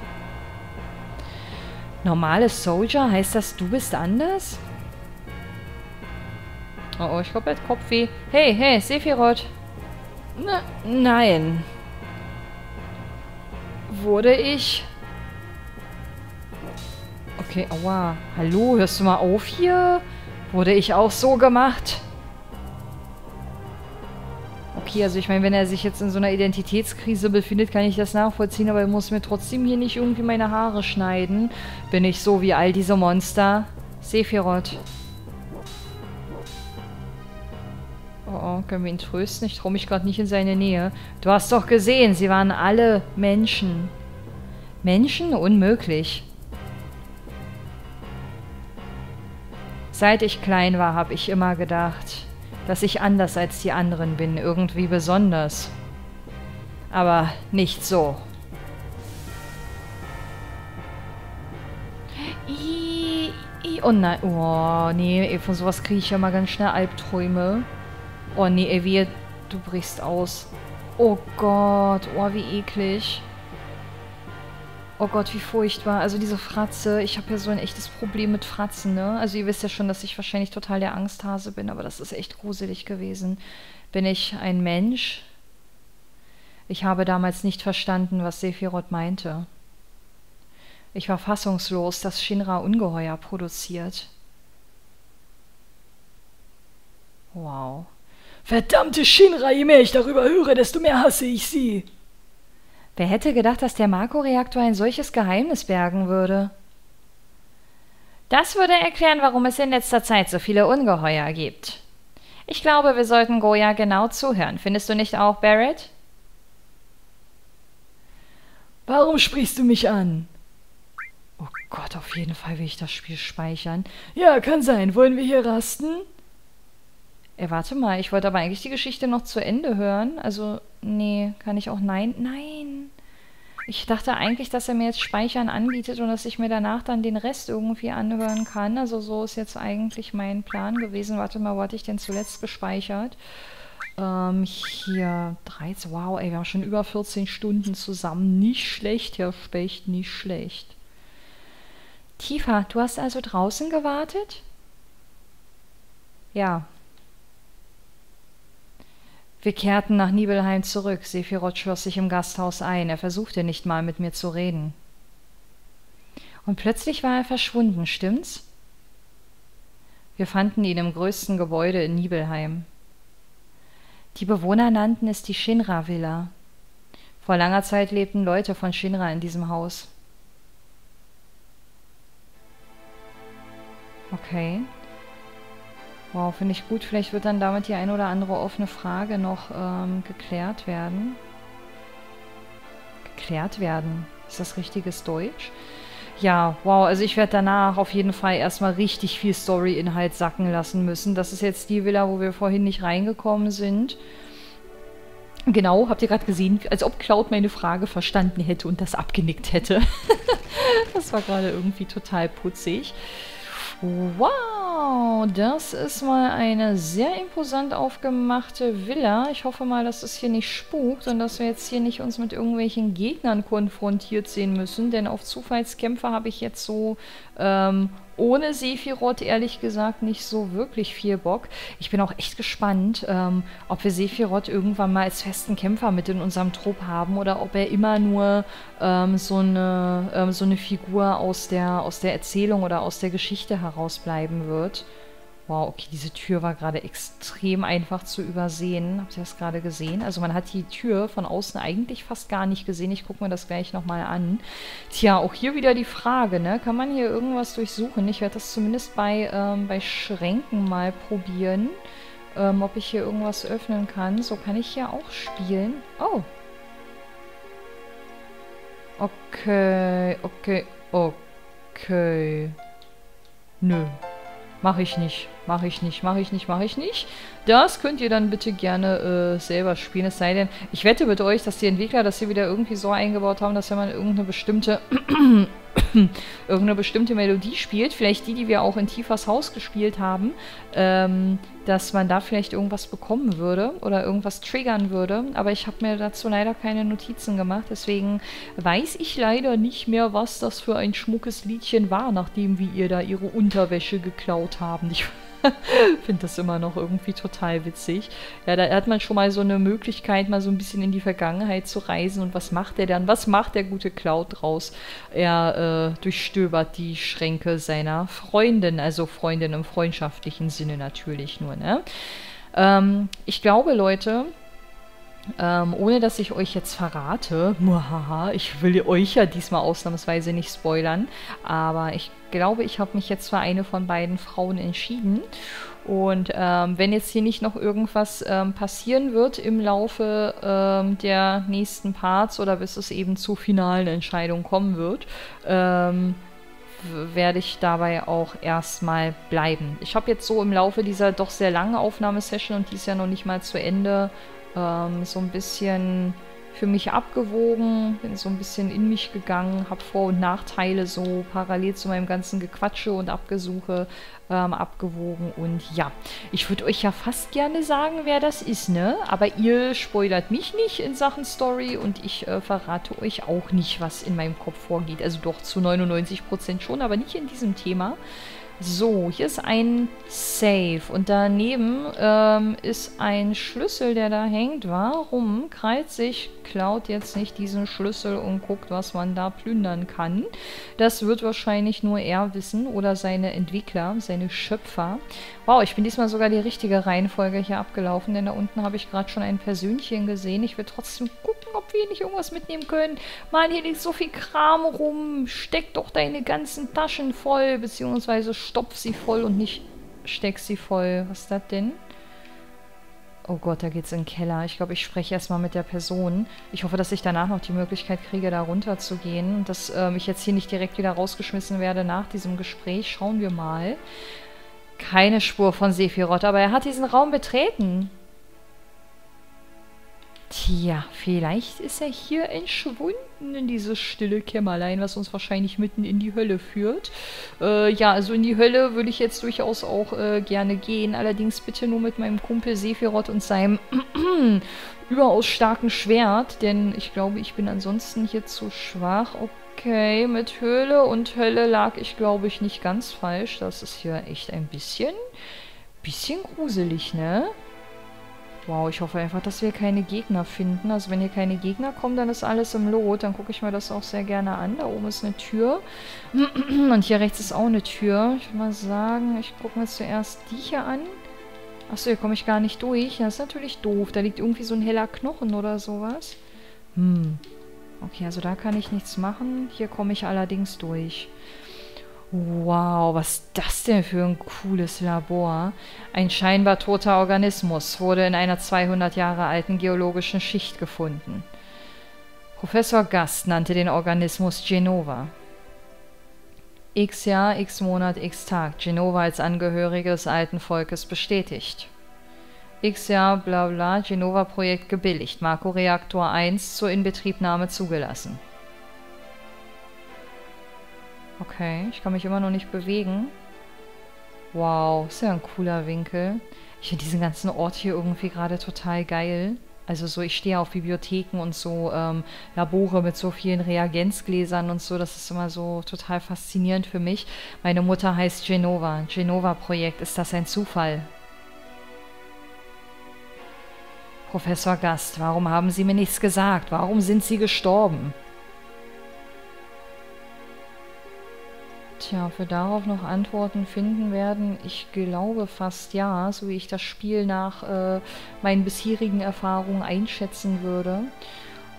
Speaker 1: Normales Soldier? Heißt das, du bist anders? Oh, oh, ich glaube, er hat Kopfweh. Hey, hey, Sephiroth. Na, nein. Wurde ich... Okay, aua. Hallo, hörst du mal auf hier? Wurde ich auch so gemacht? Okay, also ich meine, wenn er sich jetzt in so einer Identitätskrise befindet, kann ich das nachvollziehen, aber er muss mir trotzdem hier nicht irgendwie meine Haare schneiden. Bin ich so wie all diese Monster? Sephiroth. Oh, oh, können wir ihn trösten? Ich traue mich gerade nicht in seine Nähe. Du hast doch gesehen, sie waren alle Menschen. Menschen? Unmöglich. Seit ich klein war, habe ich immer gedacht, dass ich anders als die anderen bin, irgendwie besonders. Aber nicht so. Oh nein, oh nee, von sowas kriege ich ja mal ganz schnell Albträume. Oh nee, ey, wie, du brichst aus. Oh Gott, oh wie eklig. Oh Gott, wie furchtbar. Also diese Fratze, ich habe ja so ein echtes Problem mit Fratzen, ne? Also ihr wisst ja schon, dass ich wahrscheinlich total der Angsthase bin, aber das ist echt gruselig gewesen. Bin ich ein Mensch? Ich habe damals nicht verstanden, was Sephiroth meinte. Ich war fassungslos, dass Shinra Ungeheuer produziert. Wow.
Speaker 2: Verdammte Shinra, je mehr ich darüber höre, desto mehr hasse ich sie.
Speaker 1: Wer hätte gedacht, dass der Marco-Reaktor ein solches Geheimnis bergen würde? Das würde erklären, warum es in letzter Zeit so viele Ungeheuer gibt. Ich glaube, wir sollten Goya genau zuhören. Findest du nicht auch, Barrett?
Speaker 2: Warum sprichst du mich an?
Speaker 1: Oh Gott, auf jeden Fall will ich das Spiel speichern.
Speaker 2: Ja, kann sein. Wollen wir hier rasten?
Speaker 1: Äh, warte mal, ich wollte aber eigentlich die Geschichte noch zu Ende hören. Also, nee, kann ich auch nein? Nein. Ich dachte eigentlich, dass er mir jetzt Speichern anbietet und dass ich mir danach dann den Rest irgendwie anhören kann. Also so ist jetzt eigentlich mein Plan gewesen. Warte mal, wo hatte ich denn zuletzt gespeichert? Ähm, hier 13. Wow, ey, wir haben schon über 14 Stunden zusammen. Nicht schlecht, Herr Specht, nicht schlecht. Tifa, du hast also draußen gewartet? Ja, wir kehrten nach Nibelheim zurück. Sephiroth schloss sich im Gasthaus ein. Er versuchte nicht mal mit mir zu reden. Und plötzlich war er verschwunden, stimmt's? Wir fanden ihn im größten Gebäude in Nibelheim. Die Bewohner nannten es die Shinra-Villa. Vor langer Zeit lebten Leute von Shinra in diesem Haus. Okay. Wow, finde ich gut. Vielleicht wird dann damit die ein oder andere offene Frage noch ähm, geklärt werden. Geklärt werden. Ist das richtiges Deutsch? Ja, wow, also ich werde danach auf jeden Fall erstmal richtig viel Story-Inhalt sacken lassen müssen. Das ist jetzt die Villa, wo wir vorhin nicht reingekommen sind. Genau, habt ihr gerade gesehen, als ob Cloud meine Frage verstanden hätte und das abgenickt hätte. das war gerade irgendwie total putzig. Wow, das ist mal eine sehr imposant aufgemachte Villa. Ich hoffe mal, dass es hier nicht spukt und dass wir jetzt hier nicht uns mit irgendwelchen Gegnern konfrontiert sehen müssen, denn auf Zufallskämpfe habe ich jetzt so ähm, ohne Sephiroth ehrlich gesagt nicht so wirklich viel Bock. Ich bin auch echt gespannt, ähm, ob wir Sephiroth irgendwann mal als festen Kämpfer mit in unserem Trupp haben oder ob er immer nur ähm, so, eine, ähm, so eine Figur aus der, aus der Erzählung oder aus der Geschichte herausbleiben wird. Wow, okay, diese Tür war gerade extrem einfach zu übersehen. Habt ihr das gerade gesehen? Also man hat die Tür von außen eigentlich fast gar nicht gesehen. Ich gucke mir das gleich nochmal an. Tja, auch hier wieder die Frage, ne? Kann man hier irgendwas durchsuchen? Ich werde das zumindest bei, ähm, bei Schränken mal probieren. Ähm, ob ich hier irgendwas öffnen kann. So kann ich hier auch spielen. Oh. Okay, okay, okay. Nö. Mach ich nicht. Mache ich nicht, mache ich nicht, mache ich nicht. Das könnt ihr dann bitte gerne äh, selber spielen. Es sei denn, ich wette mit euch, dass die Entwickler das hier wieder irgendwie so eingebaut haben, dass wenn man irgendeine bestimmte irgendeine bestimmte Melodie spielt, vielleicht die, die wir auch in Tifas Haus gespielt haben, ähm, dass man da vielleicht irgendwas bekommen würde oder irgendwas triggern würde. Aber ich habe mir dazu leider keine Notizen gemacht, deswegen weiß ich leider nicht mehr, was das für ein schmuckes Liedchen war, nachdem wir ihr da ihre Unterwäsche geklaut haben. Ich finde das immer noch irgendwie total witzig. Ja, da hat man schon mal so eine Möglichkeit, mal so ein bisschen in die Vergangenheit zu reisen. Und was macht er dann? Was macht der gute Cloud draus? Er äh, durchstöbert die Schränke seiner Freundin, also Freundin im freundschaftlichen Sinne natürlich nur, ne? Ähm, ich glaube, Leute, ähm, ohne dass ich euch jetzt verrate, muhaha, ich will euch ja diesmal ausnahmsweise nicht spoilern, aber ich glaube, ich habe mich jetzt für eine von beiden Frauen entschieden. Und ähm, wenn jetzt hier nicht noch irgendwas ähm, passieren wird im Laufe ähm, der nächsten Parts oder bis es eben zur finalen Entscheidung kommen wird, ähm, werde ich dabei auch erstmal bleiben. Ich habe jetzt so im Laufe dieser doch sehr langen Aufnahmesession und die ist ja noch nicht mal zu Ende, ähm, so ein bisschen für mich abgewogen, bin so ein bisschen in mich gegangen, habe Vor- und Nachteile so parallel zu meinem ganzen Gequatsche und Abgesuche ähm, abgewogen. Und ja, ich würde euch ja fast gerne sagen, wer das ist, ne? Aber ihr spoilert mich nicht in Sachen Story und ich äh, verrate euch auch nicht, was in meinem Kopf vorgeht. Also doch zu 99% schon, aber nicht in diesem Thema. So, hier ist ein Safe und daneben ähm, ist ein Schlüssel, der da hängt. Warum sich klaut jetzt nicht diesen Schlüssel und guckt, was man da plündern kann? Das wird wahrscheinlich nur er wissen oder seine Entwickler, seine Schöpfer. Wow, ich bin diesmal sogar die richtige Reihenfolge hier abgelaufen, denn da unten habe ich gerade schon ein Persönchen gesehen. Ich will trotzdem gucken, ob wir nicht irgendwas mitnehmen können. Mann, hier liegt so viel Kram rum. Steck doch deine ganzen Taschen voll, beziehungsweise stopf sie voll und nicht steck sie voll. Was ist das denn? Oh Gott, da geht's in den Keller. Ich glaube, ich spreche erstmal mit der Person. Ich hoffe, dass ich danach noch die Möglichkeit kriege, da runter zu gehen. Und dass ähm, ich jetzt hier nicht direkt wieder rausgeschmissen werde nach diesem Gespräch. Schauen wir mal. Keine Spur von Sephiroth, aber er hat diesen Raum betreten. Tja, vielleicht ist er hier entschwunden in dieses stille Kämmerlein, was uns wahrscheinlich mitten in die Hölle führt. Äh, ja, also in die Hölle würde ich jetzt durchaus auch äh, gerne gehen. Allerdings bitte nur mit meinem Kumpel Sephiroth und seinem überaus starken Schwert, denn ich glaube, ich bin ansonsten hier zu schwach. Okay, mit Höhle und Hölle lag ich, glaube ich, nicht ganz falsch. Das ist hier echt ein bisschen, bisschen gruselig, ne? Wow, ich hoffe einfach, dass wir keine Gegner finden. Also wenn hier keine Gegner kommen, dann ist alles im Lot. Dann gucke ich mir das auch sehr gerne an. Da oben ist eine Tür. Und hier rechts ist auch eine Tür. Ich würde mal sagen, ich gucke mir zuerst die hier an. Achso, hier komme ich gar nicht durch. Das ist natürlich doof. Da liegt irgendwie so ein heller Knochen oder sowas. Hm. Okay, also da kann ich nichts machen. Hier komme ich allerdings durch. Wow, was ist das denn für ein cooles Labor? Ein scheinbar toter Organismus wurde in einer 200 Jahre alten geologischen Schicht gefunden. Professor Gast nannte den Organismus Genova. X Jahr, X Monat, X Tag. Genova als Angehörige des alten Volkes bestätigt. X Jahr, bla bla, Genova-Projekt gebilligt. Marco Reaktor 1 zur Inbetriebnahme zugelassen. Okay, ich kann mich immer noch nicht bewegen. Wow, ist ja ein cooler Winkel. Ich finde diesen ganzen Ort hier irgendwie gerade total geil. Also so, ich stehe auf Bibliotheken und so ähm, Labore mit so vielen Reagenzgläsern und so. Das ist immer so total faszinierend für mich. Meine Mutter heißt Genova. Genova-Projekt. Ist das ein Zufall? Professor Gast, warum haben Sie mir nichts gesagt? Warum sind Sie gestorben? Tja, ob wir darauf noch Antworten finden werden, ich glaube fast ja, so wie ich das Spiel nach äh, meinen bisherigen Erfahrungen einschätzen würde.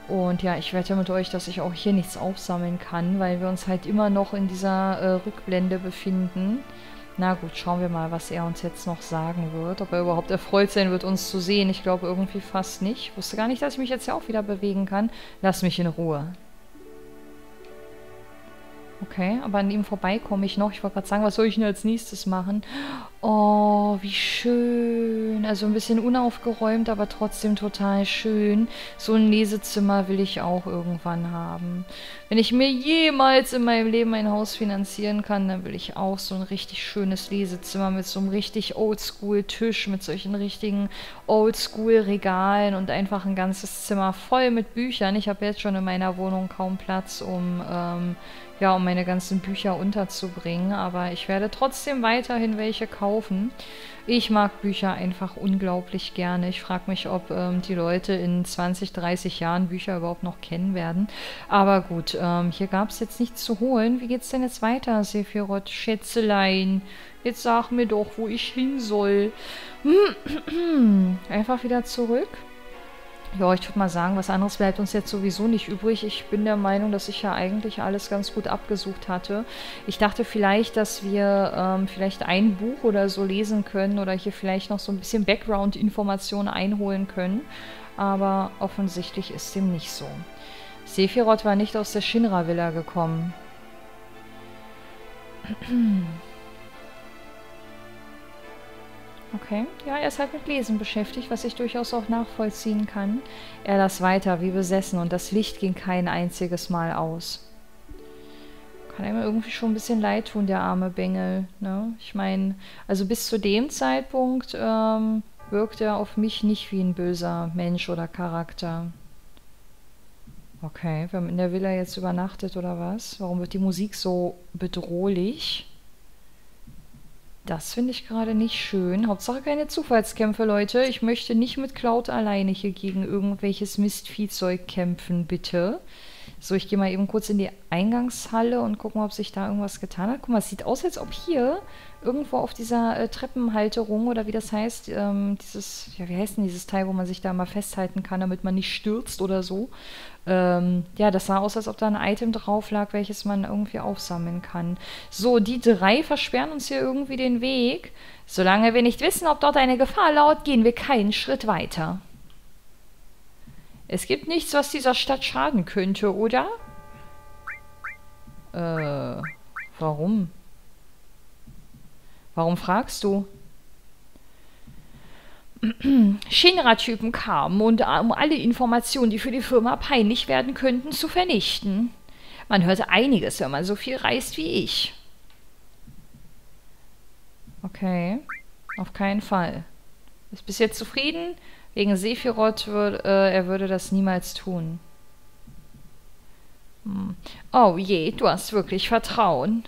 Speaker 1: Und ja, ich wette mit euch, dass ich auch hier nichts aufsammeln kann, weil wir uns halt immer noch in dieser äh, Rückblende befinden. Na gut, schauen wir mal, was er uns jetzt noch sagen wird. Ob er überhaupt erfreut sein wird, uns zu sehen. Ich glaube irgendwie fast nicht. Ich wusste gar nicht, dass ich mich jetzt ja auch wieder bewegen kann. Lass mich in Ruhe. Okay, aber an ihm vorbei komme ich noch. Ich wollte gerade sagen, was soll ich denn als nächstes machen? Oh, wie schön. Also ein bisschen unaufgeräumt, aber trotzdem total schön. So ein Lesezimmer will ich auch irgendwann haben. Wenn ich mir jemals in meinem Leben ein Haus finanzieren kann, dann will ich auch so ein richtig schönes Lesezimmer mit so einem richtig Oldschool-Tisch, mit solchen richtigen Oldschool-Regalen und einfach ein ganzes Zimmer voll mit Büchern. Ich habe jetzt schon in meiner Wohnung kaum Platz, um... Ähm, ja, um meine ganzen Bücher unterzubringen. Aber ich werde trotzdem weiterhin welche kaufen. Ich mag Bücher einfach unglaublich gerne. Ich frage mich, ob ähm, die Leute in 20, 30 Jahren Bücher überhaupt noch kennen werden. Aber gut, ähm, hier gab es jetzt nichts zu holen. Wie geht's denn jetzt weiter, Sephiroth? Schätzelein, jetzt sag mir doch, wo ich hin soll. Einfach wieder zurück. Ja, ich würde mal sagen, was anderes bleibt uns jetzt sowieso nicht übrig. Ich bin der Meinung, dass ich ja eigentlich alles ganz gut abgesucht hatte. Ich dachte vielleicht, dass wir ähm, vielleicht ein Buch oder so lesen können oder hier vielleicht noch so ein bisschen Background-Informationen einholen können. Aber offensichtlich ist dem nicht so. Sephiroth war nicht aus der Shinra-Villa gekommen. Okay. Ja, er ist halt mit Lesen beschäftigt, was ich durchaus auch nachvollziehen kann. Er las weiter, wie besessen, und das Licht ging kein einziges Mal aus. Kann ihm irgendwie schon ein bisschen leid tun, der arme Bengel. Ne? Ich meine, also bis zu dem Zeitpunkt ähm, wirkt er auf mich nicht wie ein böser Mensch oder Charakter. Okay, wir haben in der Villa jetzt übernachtet oder was? Warum wird die Musik so bedrohlich? Das finde ich gerade nicht schön. Hauptsache keine Zufallskämpfe, Leute. Ich möchte nicht mit Cloud alleine hier gegen irgendwelches Mistviehzeug kämpfen, bitte. So, ich gehe mal eben kurz in die Eingangshalle und gucke mal, ob sich da irgendwas getan hat. Guck mal, es sieht aus, als ob hier irgendwo auf dieser äh, Treppenhalterung oder wie das heißt, ähm, dieses, ja, wie heißt denn dieses Teil, wo man sich da mal festhalten kann, damit man nicht stürzt oder so. Ähm, ja, das sah aus, als ob da ein Item drauf lag, welches man irgendwie aufsammeln kann. So, die drei versperren uns hier irgendwie den Weg. Solange wir nicht wissen, ob dort eine Gefahr laut, gehen wir keinen Schritt weiter. Es gibt nichts, was dieser Stadt schaden könnte, oder? Äh, warum? Warum fragst du? Shinra-Typen kamen, und, äh, um alle Informationen, die für die Firma peinlich werden könnten, zu vernichten. Man hört einiges, wenn man so viel reist wie ich. Okay, auf keinen Fall. Ist bis jetzt zufrieden? Wegen Sephiroth, würd, äh, er würde das niemals tun. Hm. Oh je, du hast wirklich Vertrauen.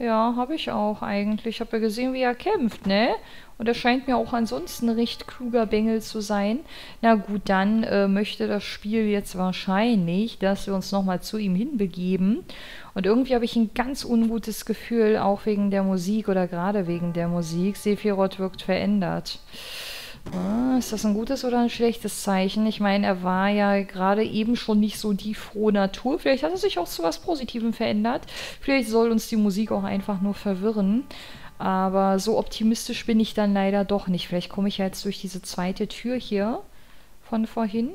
Speaker 1: Ja, habe ich auch eigentlich. Ich habe ja gesehen, wie er kämpft, ne? Und er scheint mir auch ansonsten recht kluger Bengel zu sein. Na gut, dann äh, möchte das Spiel jetzt wahrscheinlich, dass wir uns nochmal zu ihm hinbegeben. Und irgendwie habe ich ein ganz ungutes Gefühl, auch wegen der Musik oder gerade wegen der Musik. Sephiroth wirkt verändert. Ah, ist das ein gutes oder ein schlechtes Zeichen? Ich meine, er war ja gerade eben schon nicht so die frohe Natur. Vielleicht hat er sich auch zu was Positivem verändert. Vielleicht soll uns die Musik auch einfach nur verwirren. Aber so optimistisch bin ich dann leider doch nicht. Vielleicht komme ich ja jetzt durch diese zweite Tür hier von vorhin.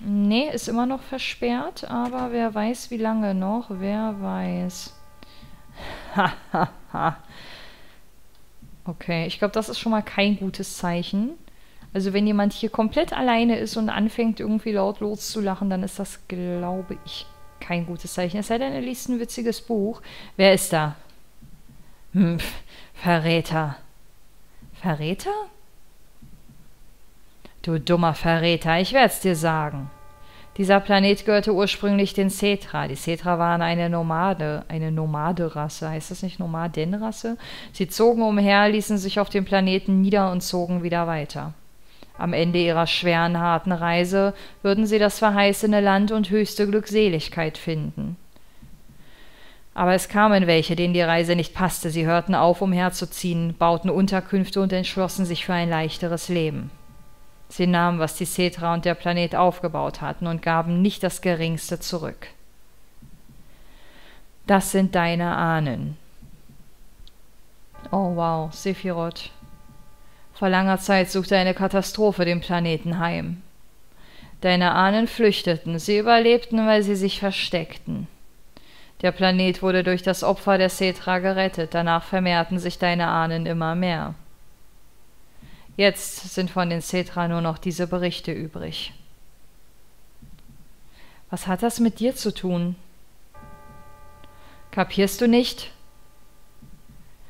Speaker 1: Nee, ist immer noch versperrt, aber wer weiß, wie lange noch. Wer weiß. Hahaha. Okay, ich glaube, das ist schon mal kein gutes Zeichen. Also wenn jemand hier komplett alleine ist und anfängt irgendwie laut loszulachen, dann ist das, glaube ich, kein gutes Zeichen. Es sei denn, er liest ein witziges Buch. Wer ist da? Hm, Verräter. Verräter? Du dummer Verräter, ich werd's dir sagen. Dieser Planet gehörte ursprünglich den Cetra. Die Cetra waren eine Nomade, eine Nomade-Rasse. Heißt das nicht Nomadenrasse? Sie zogen umher, ließen sich auf dem Planeten nieder und zogen wieder weiter. Am Ende ihrer schweren, harten Reise würden sie das verheißene Land und höchste Glückseligkeit finden. Aber es kamen welche, denen die Reise nicht passte. Sie hörten auf, umherzuziehen, bauten Unterkünfte und entschlossen sich für ein leichteres Leben. Sie nahmen, was die Cetra und der Planet aufgebaut hatten, und gaben nicht das Geringste zurück. Das sind deine Ahnen. Oh wow, Sephiroth. Vor langer Zeit suchte eine Katastrophe den Planeten heim. Deine Ahnen flüchteten, sie überlebten, weil sie sich versteckten. Der Planet wurde durch das Opfer der Cetra gerettet, danach vermehrten sich deine Ahnen immer mehr. Jetzt sind von den Cetra nur noch diese Berichte übrig. Was hat das mit dir zu tun? Kapierst du nicht?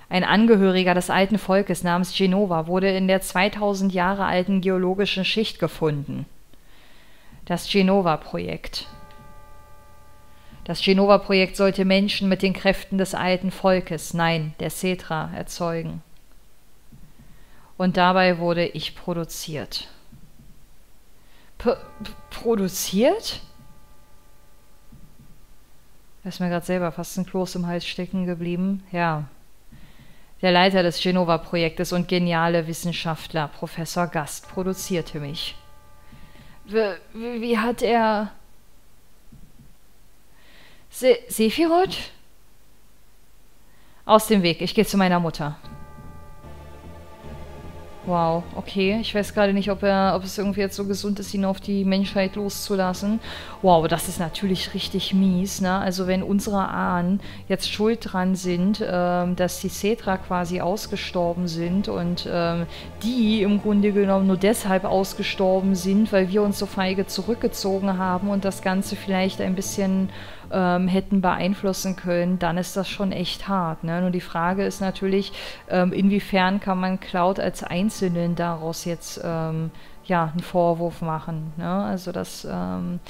Speaker 1: Ein Angehöriger des alten Volkes namens Genova wurde in der 2000 Jahre alten geologischen Schicht gefunden. Das Genova-Projekt. Das Genova-Projekt sollte Menschen mit den Kräften des alten Volkes, nein, der Cetra, erzeugen. Und dabei wurde ich produziert. P produziert? Da ist mir gerade selber fast ein Kloß im Hals stecken geblieben. Ja, der Leiter des Genova-Projektes und geniale Wissenschaftler, Professor Gast, produzierte mich. Wie, wie hat er... Se Sephiroth? Aus dem Weg, ich gehe zu meiner Mutter. Wow, okay. Ich weiß gerade nicht, ob, er, ob es irgendwie jetzt so gesund ist, ihn auf die Menschheit loszulassen. Wow, das ist natürlich richtig mies, ne? Also wenn unsere Ahnen jetzt schuld dran sind, ähm, dass die Cetra quasi ausgestorben sind und ähm, die im Grunde genommen nur deshalb ausgestorben sind, weil wir uns so feige zurückgezogen haben und das Ganze vielleicht ein bisschen ähm, hätten beeinflussen können, dann ist das schon echt hart. Ne? Nur die Frage ist natürlich, ähm, inwiefern kann man Cloud als Einzelnen daraus jetzt ähm, ja, einen Vorwurf machen. Ne? Also das ähm,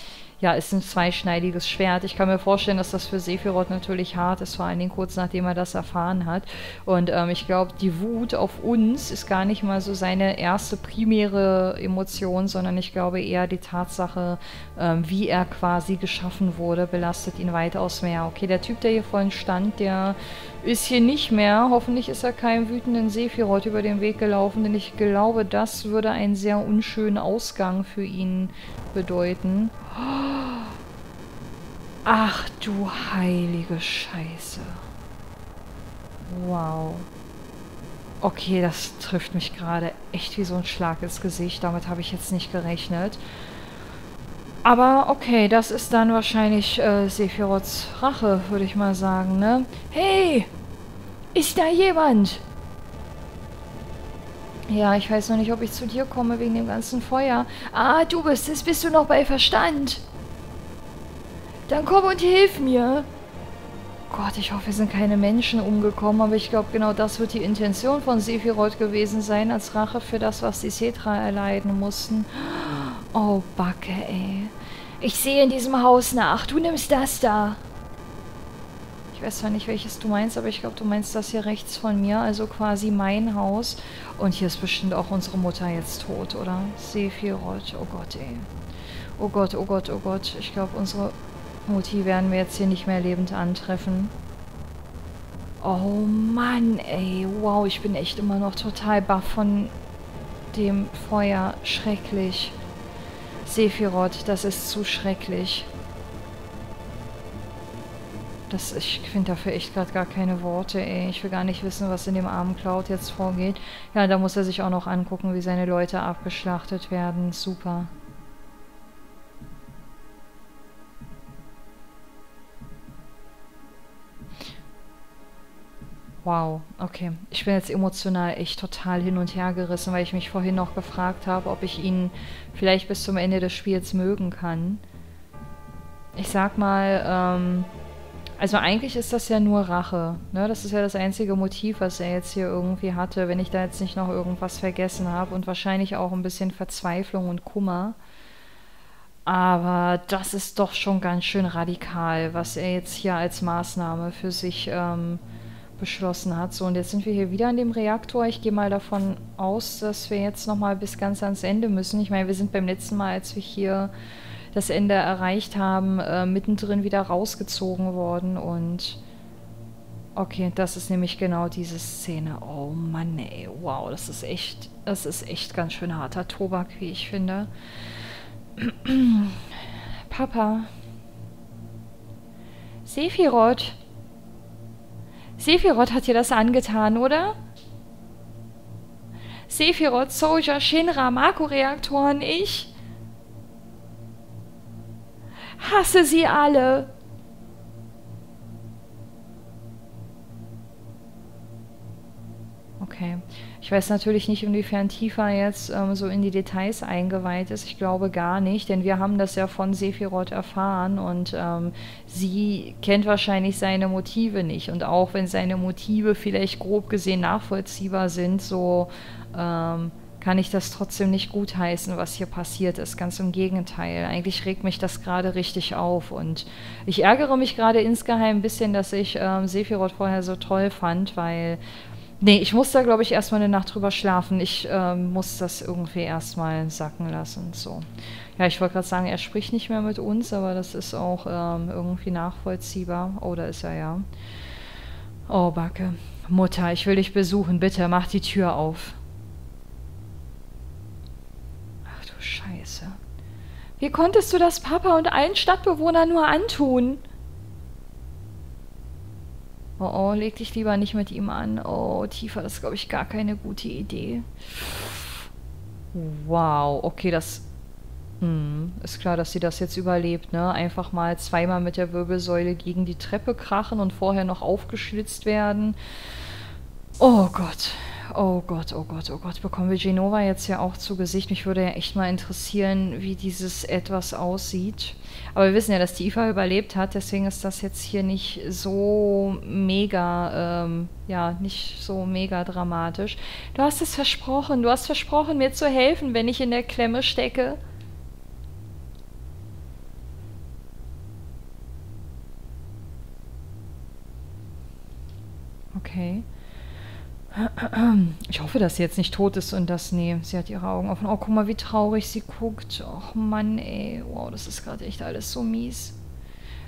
Speaker 1: ja, ist ein zweischneidiges Schwert. Ich kann mir vorstellen, dass das für Sephiroth natürlich hart ist, vor allen Dingen kurz nachdem er das erfahren hat. Und ähm, ich glaube, die Wut auf uns ist gar nicht mal so seine erste primäre Emotion, sondern ich glaube eher die Tatsache, ähm, wie er quasi geschaffen wurde, belastet ihn weitaus mehr. Okay, der Typ, der hier vorhin stand, der ist hier nicht mehr. Hoffentlich ist er keinem wütenden Sephiroth über den Weg gelaufen, denn ich glaube, das würde einen sehr unschönen Ausgang für ihn bedeuten. Ach du heilige Scheiße. Wow. Okay, das trifft mich gerade echt wie so ein Schlag ins Gesicht. Damit habe ich jetzt nicht gerechnet. Aber okay, das ist dann wahrscheinlich äh, Sephiroths Rache, würde ich mal sagen, ne? Hey! Ist da jemand? Ja, ich weiß noch nicht, ob ich zu dir komme wegen dem ganzen Feuer. Ah, du bist es. Bist du noch bei Verstand? Dann komm und hilf mir. Gott, ich hoffe, es sind keine Menschen umgekommen, aber ich glaube, genau das wird die Intention von Sephiroth gewesen sein, als Rache für das, was die Setra erleiden mussten. Oh, Backe, ey. Ich sehe in diesem Haus nach. Du nimmst das da. Ich weiß zwar nicht, welches du meinst, aber ich glaube, du meinst das hier rechts von mir, also quasi mein Haus. Und hier ist bestimmt auch unsere Mutter jetzt tot, oder? Sephiroth, oh Gott, ey. Oh Gott, oh Gott, oh Gott. Ich glaube, unsere Mutti werden wir jetzt hier nicht mehr lebend antreffen. Oh Mann, ey. Wow, ich bin echt immer noch total baff von dem Feuer. Schrecklich. Sephiroth, das ist zu schrecklich. Das, ich finde dafür echt gerade gar keine Worte, ey. Ich will gar nicht wissen, was in dem armen Cloud jetzt vorgeht. Ja, da muss er sich auch noch angucken, wie seine Leute abgeschlachtet werden. Super. Wow, okay. Ich bin jetzt emotional echt total hin und her gerissen, weil ich mich vorhin noch gefragt habe, ob ich ihn vielleicht bis zum Ende des Spiels mögen kann. Ich sag mal, ähm, also eigentlich ist das ja nur Rache. Ne? Das ist ja das einzige Motiv, was er jetzt hier irgendwie hatte, wenn ich da jetzt nicht noch irgendwas vergessen habe. Und wahrscheinlich auch ein bisschen Verzweiflung und Kummer. Aber das ist doch schon ganz schön radikal, was er jetzt hier als Maßnahme für sich ähm, beschlossen hat. So, und jetzt sind wir hier wieder an dem Reaktor. Ich gehe mal davon aus, dass wir jetzt nochmal bis ganz ans Ende müssen. Ich meine, wir sind beim letzten Mal, als wir hier das Ende erreicht haben, äh, mittendrin wieder rausgezogen worden und okay, das ist nämlich genau diese Szene. Oh Mann, ey, wow, das ist echt, das ist echt ganz schön harter Tobak, wie ich finde. Papa. Sephiroth. Sephiroth hat dir das angetan, oder? Sephiroth, Soja, Shinra, Mako-Reaktoren, ich hasse sie alle. Okay. Ich weiß natürlich nicht, inwiefern Tifa jetzt ähm, so in die Details eingeweiht ist. Ich glaube gar nicht, denn wir haben das ja von Sephiroth erfahren und ähm, sie kennt wahrscheinlich seine Motive nicht. Und auch wenn seine Motive vielleicht grob gesehen nachvollziehbar sind, so ähm, kann ich das trotzdem nicht gutheißen, was hier passiert ist. Ganz im Gegenteil. Eigentlich regt mich das gerade richtig auf. Und ich ärgere mich gerade insgeheim ein bisschen, dass ich ähm, Sephiroth vorher so toll fand, weil. Nee, ich muss da, glaube ich, erstmal eine Nacht drüber schlafen. Ich ähm, muss das irgendwie erstmal sacken lassen. So. Ja, ich wollte gerade sagen, er spricht nicht mehr mit uns, aber das ist auch ähm, irgendwie nachvollziehbar. Oh, da ist er ja. Oh, Backe. Mutter, ich will dich besuchen. Bitte, mach die Tür auf. Scheiße. Wie konntest du das Papa und allen Stadtbewohnern nur antun? Oh, oh, leg dich lieber nicht mit ihm an. Oh, tiefer, das ist, glaube ich, gar keine gute Idee. Wow, okay, das... Hm, ist klar, dass sie das jetzt überlebt, ne? Einfach mal zweimal mit der Wirbelsäule gegen die Treppe krachen und vorher noch aufgeschlitzt werden. Oh Gott. Oh Gott, oh Gott, oh Gott, bekommen wir Genova jetzt ja auch zu Gesicht? Mich würde ja echt mal interessieren, wie dieses etwas aussieht. Aber wir wissen ja, dass die IFA überlebt hat, deswegen ist das jetzt hier nicht so mega, ähm, ja, nicht so mega dramatisch. Du hast es versprochen, du hast versprochen, mir zu helfen, wenn ich in der Klemme stecke. Okay. Ich hoffe, dass sie jetzt nicht tot ist und das, nee, sie hat ihre Augen offen. Oh, guck mal, wie traurig sie guckt. Och Mann, ey. Wow, das ist gerade echt alles so mies.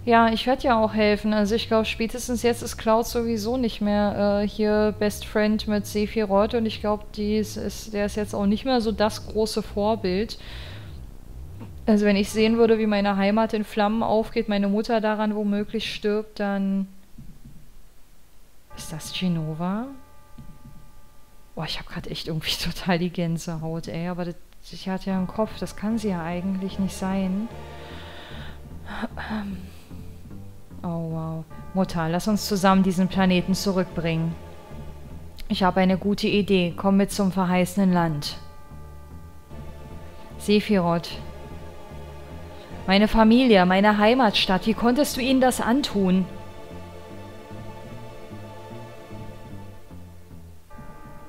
Speaker 1: Ja, ich werde ja auch helfen. Also ich glaube, spätestens jetzt ist Cloud sowieso nicht mehr äh, hier Best Friend mit Sephiroth und ich glaube, der ist jetzt auch nicht mehr so das große Vorbild. Also wenn ich sehen würde, wie meine Heimat in Flammen aufgeht, meine Mutter daran womöglich stirbt, dann... Ist das Genova? Boah, ich habe gerade echt irgendwie total die Gänsehaut, ey. Aber das, ich hatte ja einen Kopf, das kann sie ja eigentlich nicht sein. Oh, wow. Mutter, lass uns zusammen diesen Planeten zurückbringen. Ich habe eine gute Idee. Komm mit zum verheißenen Land. Sephiroth. Meine Familie, meine Heimatstadt. Wie konntest du ihnen das antun?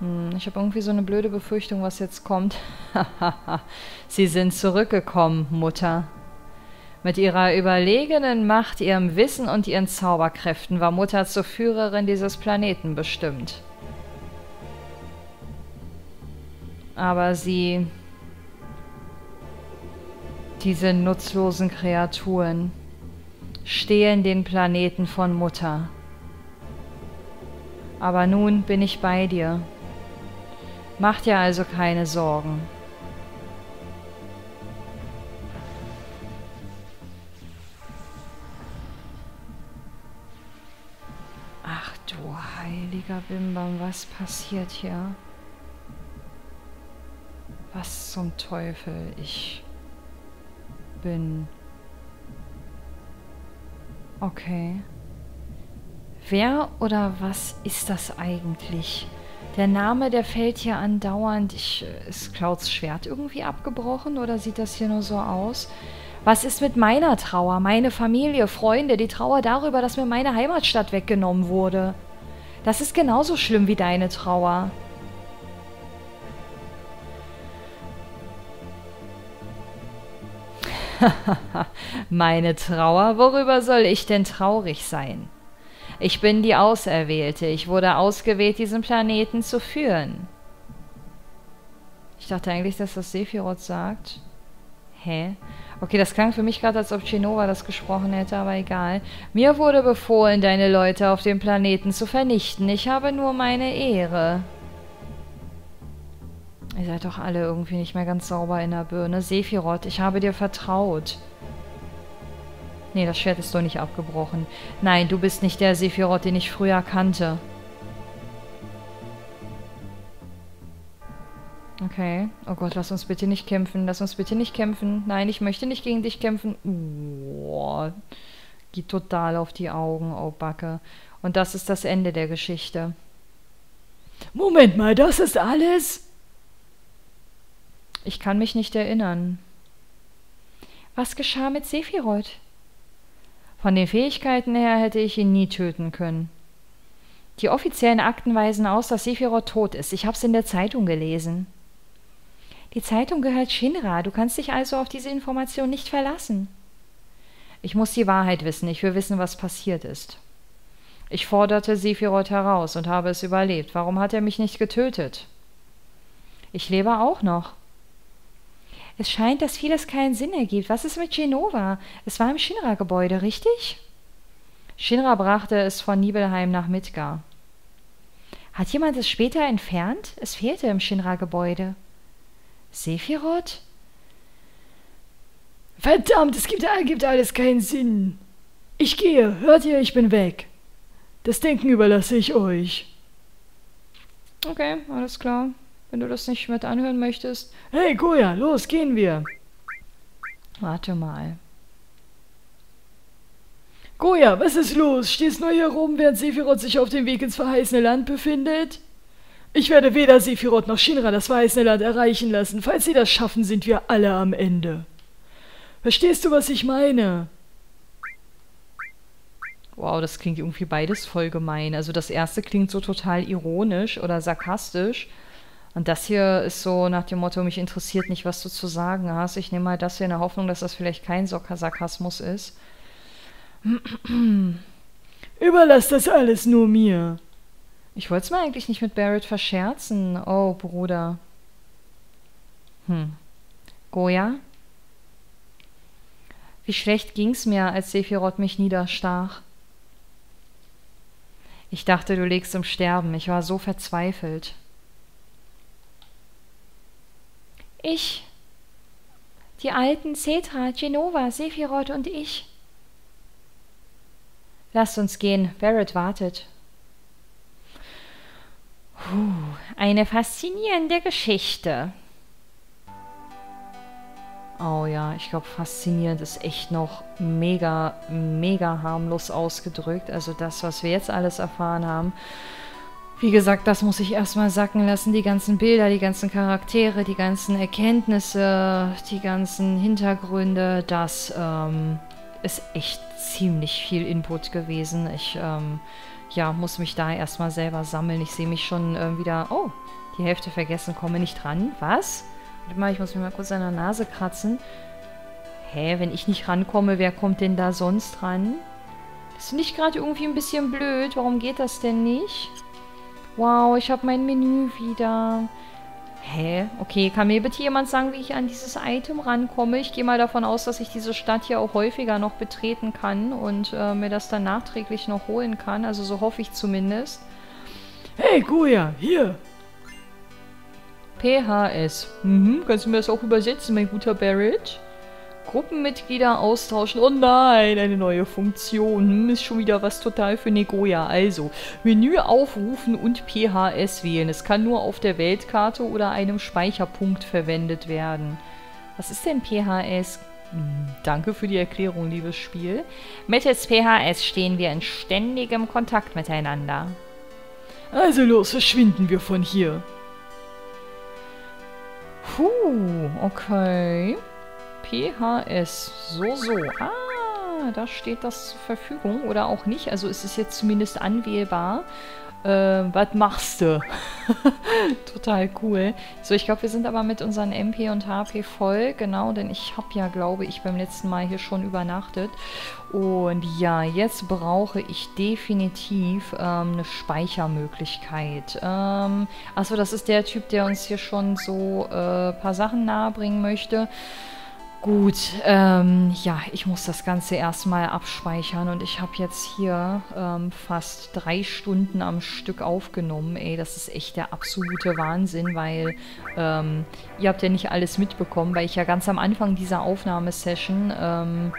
Speaker 1: Hm, ich habe irgendwie so eine blöde Befürchtung, was jetzt kommt. Sie sind zurückgekommen, Mutter. Mit ihrer überlegenen Macht, ihrem Wissen und ihren Zauberkräften war Mutter zur Führerin dieses Planeten bestimmt. Aber sie... Diese nutzlosen Kreaturen stehlen den Planeten von Mutter. Aber nun bin ich bei dir. Mach dir also keine Sorgen. Ach du heiliger Bimbam, was passiert hier? Was zum Teufel? Ich bin... Okay. Wer oder was ist das eigentlich? Der Name, der fällt hier andauernd. Ich, äh, ist Clouds Schwert irgendwie abgebrochen oder sieht das hier nur so aus? Was ist mit meiner Trauer? Meine Familie, Freunde, die Trauer darüber, dass mir meine Heimatstadt weggenommen wurde. Das ist genauso schlimm wie deine Trauer. meine Trauer? Worüber soll ich denn traurig sein? Ich bin die Auserwählte. Ich wurde ausgewählt, diesen Planeten zu führen. Ich dachte eigentlich, dass das Sephiroth sagt. Hä? Okay, das klang für mich gerade, als ob Genova das gesprochen hätte, aber egal. Mir wurde befohlen, deine Leute auf dem Planeten zu vernichten. Ich habe nur meine Ehre. Ihr seid doch alle irgendwie nicht mehr ganz sauber in der Birne. Sephiroth, ich habe dir vertraut. Nee, das Schwert ist doch nicht abgebrochen. Nein, du bist nicht der Sephiroth, den ich früher kannte. Okay. Oh Gott, lass uns bitte nicht kämpfen. Lass uns bitte nicht kämpfen. Nein, ich möchte nicht gegen dich kämpfen. Boah. Geht total auf die Augen, oh Backe. Und das ist das Ende der Geschichte.
Speaker 2: Moment mal, das ist alles?
Speaker 1: Ich kann mich nicht erinnern. Was geschah mit Sephiroth? Von den Fähigkeiten her hätte ich ihn nie töten können. Die offiziellen Akten weisen aus, dass Sephiroth tot ist. Ich hab's in der Zeitung gelesen. Die Zeitung gehört Shinra. Du kannst dich also auf diese Information nicht verlassen. Ich muss die Wahrheit wissen. Ich will wissen, was passiert ist. Ich forderte Sephiroth heraus und habe es überlebt. Warum hat er mich nicht getötet? Ich lebe auch noch. Es scheint, dass vieles keinen Sinn ergibt. Was ist mit Genova? Es war im Shinra-Gebäude, richtig? Shinra brachte es von Nibelheim nach Midgar. Hat jemand es später entfernt? Es fehlte im Shinra-Gebäude. Sephiroth?
Speaker 2: Verdammt, es gibt, ergibt alles keinen Sinn. Ich gehe, hört ihr, ich bin weg. Das Denken überlasse ich euch.
Speaker 1: Okay, alles klar wenn du das nicht mit anhören möchtest.
Speaker 2: Hey, Goya, los, gehen wir.
Speaker 1: Warte mal.
Speaker 2: Goya, was ist los? Stehst nur hier rum, während Sephiroth sich auf dem Weg ins verheißene Land befindet? Ich werde weder Sephiroth noch Shinra das Weiße Land erreichen lassen. Falls sie das schaffen, sind wir alle am Ende. Verstehst du, was ich meine?
Speaker 1: Wow, das klingt irgendwie beides voll gemein. Also das erste klingt so total ironisch oder sarkastisch. Und das hier ist so nach dem Motto, mich interessiert nicht, was du zu sagen hast. Ich nehme mal das hier in der Hoffnung, dass das vielleicht kein Sarkasmus ist.
Speaker 2: Überlass das alles nur mir.
Speaker 1: Ich wollte es mir eigentlich nicht mit Barrett verscherzen. Oh, Bruder. Hm. Goya? Wie schlecht ging's mir, als Sephiroth mich niederstach. Ich dachte, du legst im Sterben. Ich war so verzweifelt.
Speaker 3: Ich. Die alten Cetra, Genova, Sephiroth und ich.
Speaker 1: Lasst uns gehen. Barrett wartet.
Speaker 3: Puh, eine faszinierende Geschichte.
Speaker 1: Oh ja, ich glaube, faszinierend ist echt noch mega, mega harmlos ausgedrückt. Also das, was wir jetzt alles erfahren haben. Wie gesagt, das muss ich erstmal sacken lassen. Die ganzen Bilder, die ganzen Charaktere, die ganzen Erkenntnisse, die ganzen Hintergründe. Das ähm, ist echt ziemlich viel Input gewesen. Ich ähm, ja, muss mich da erstmal selber sammeln. Ich sehe mich schon äh, wieder... Oh, die Hälfte vergessen, komme nicht dran. Was? Warte mal, ich muss mir mal kurz an der Nase kratzen. Hä, wenn ich nicht rankomme, wer kommt denn da sonst ran? Das ich gerade irgendwie ein bisschen blöd. Warum geht das denn nicht? Wow, ich habe mein Menü wieder. Hä? Okay, kann mir bitte jemand sagen, wie ich an dieses Item rankomme? Ich gehe mal davon aus, dass ich diese Stadt hier auch häufiger noch betreten kann und äh, mir das dann nachträglich noch holen kann. Also so hoffe ich zumindest.
Speaker 2: Hey, Goya, hier.
Speaker 1: PHS. Mhm, kannst du mir das auch übersetzen, mein guter Barrett? Gruppenmitglieder austauschen. Oh nein, eine neue Funktion. Hm, ist schon wieder was total für Negoya. Also, Menü aufrufen und PHS wählen. Es kann nur auf der Weltkarte oder einem Speicherpunkt verwendet werden. Was ist denn PHS? Hm, danke für die Erklärung, liebes Spiel.
Speaker 3: Mittels PHS stehen wir in ständigem Kontakt miteinander.
Speaker 2: Also los, verschwinden wir von hier.
Speaker 1: Puh, okay. PHS. So, so. Ah, da steht das zur Verfügung. Oder auch nicht. Also ist es jetzt zumindest anwählbar. Äh, was machst du? Total cool. So, ich glaube, wir sind aber mit unseren MP und HP voll. Genau, denn ich habe ja, glaube ich, beim letzten Mal hier schon übernachtet. Und ja, jetzt brauche ich definitiv ähm, eine Speichermöglichkeit. Ähm, achso, das ist der Typ, der uns hier schon so ein äh, paar Sachen nahebringen möchte. Gut, ähm, ja, ich muss das Ganze erstmal abspeichern und ich habe jetzt hier ähm, fast drei Stunden am Stück aufgenommen. Ey, das ist echt der absolute Wahnsinn, weil ähm, ihr habt ja nicht alles mitbekommen, weil ich ja ganz am Anfang dieser Aufnahmesession ähm,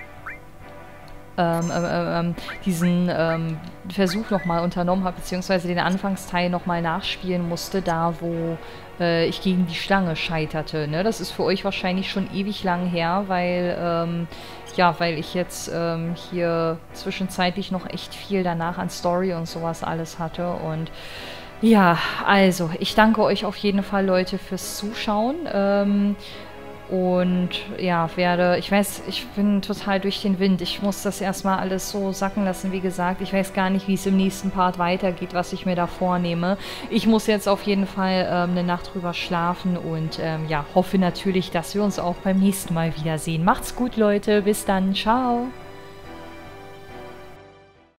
Speaker 1: ähm, äh, ähm, diesen ähm, Versuch nochmal unternommen habe, beziehungsweise den Anfangsteil nochmal nachspielen musste, da wo äh, ich gegen die Schlange scheiterte. Ne? Das ist für euch wahrscheinlich schon ewig lang her, weil, ähm, ja, weil ich jetzt ähm, hier zwischenzeitlich noch echt viel danach an Story und sowas alles hatte und ja, also, ich danke euch auf jeden Fall, Leute, fürs Zuschauen. Ähm, und ja, werde, ich weiß, ich bin total durch den Wind. Ich muss das erstmal alles so sacken lassen, wie gesagt. Ich weiß gar nicht, wie es im nächsten Part weitergeht, was ich mir da vornehme. Ich muss jetzt auf jeden Fall ähm, eine Nacht drüber schlafen und ähm, ja, hoffe natürlich, dass wir uns auch beim nächsten Mal wiedersehen. Macht's gut, Leute. Bis dann. Ciao.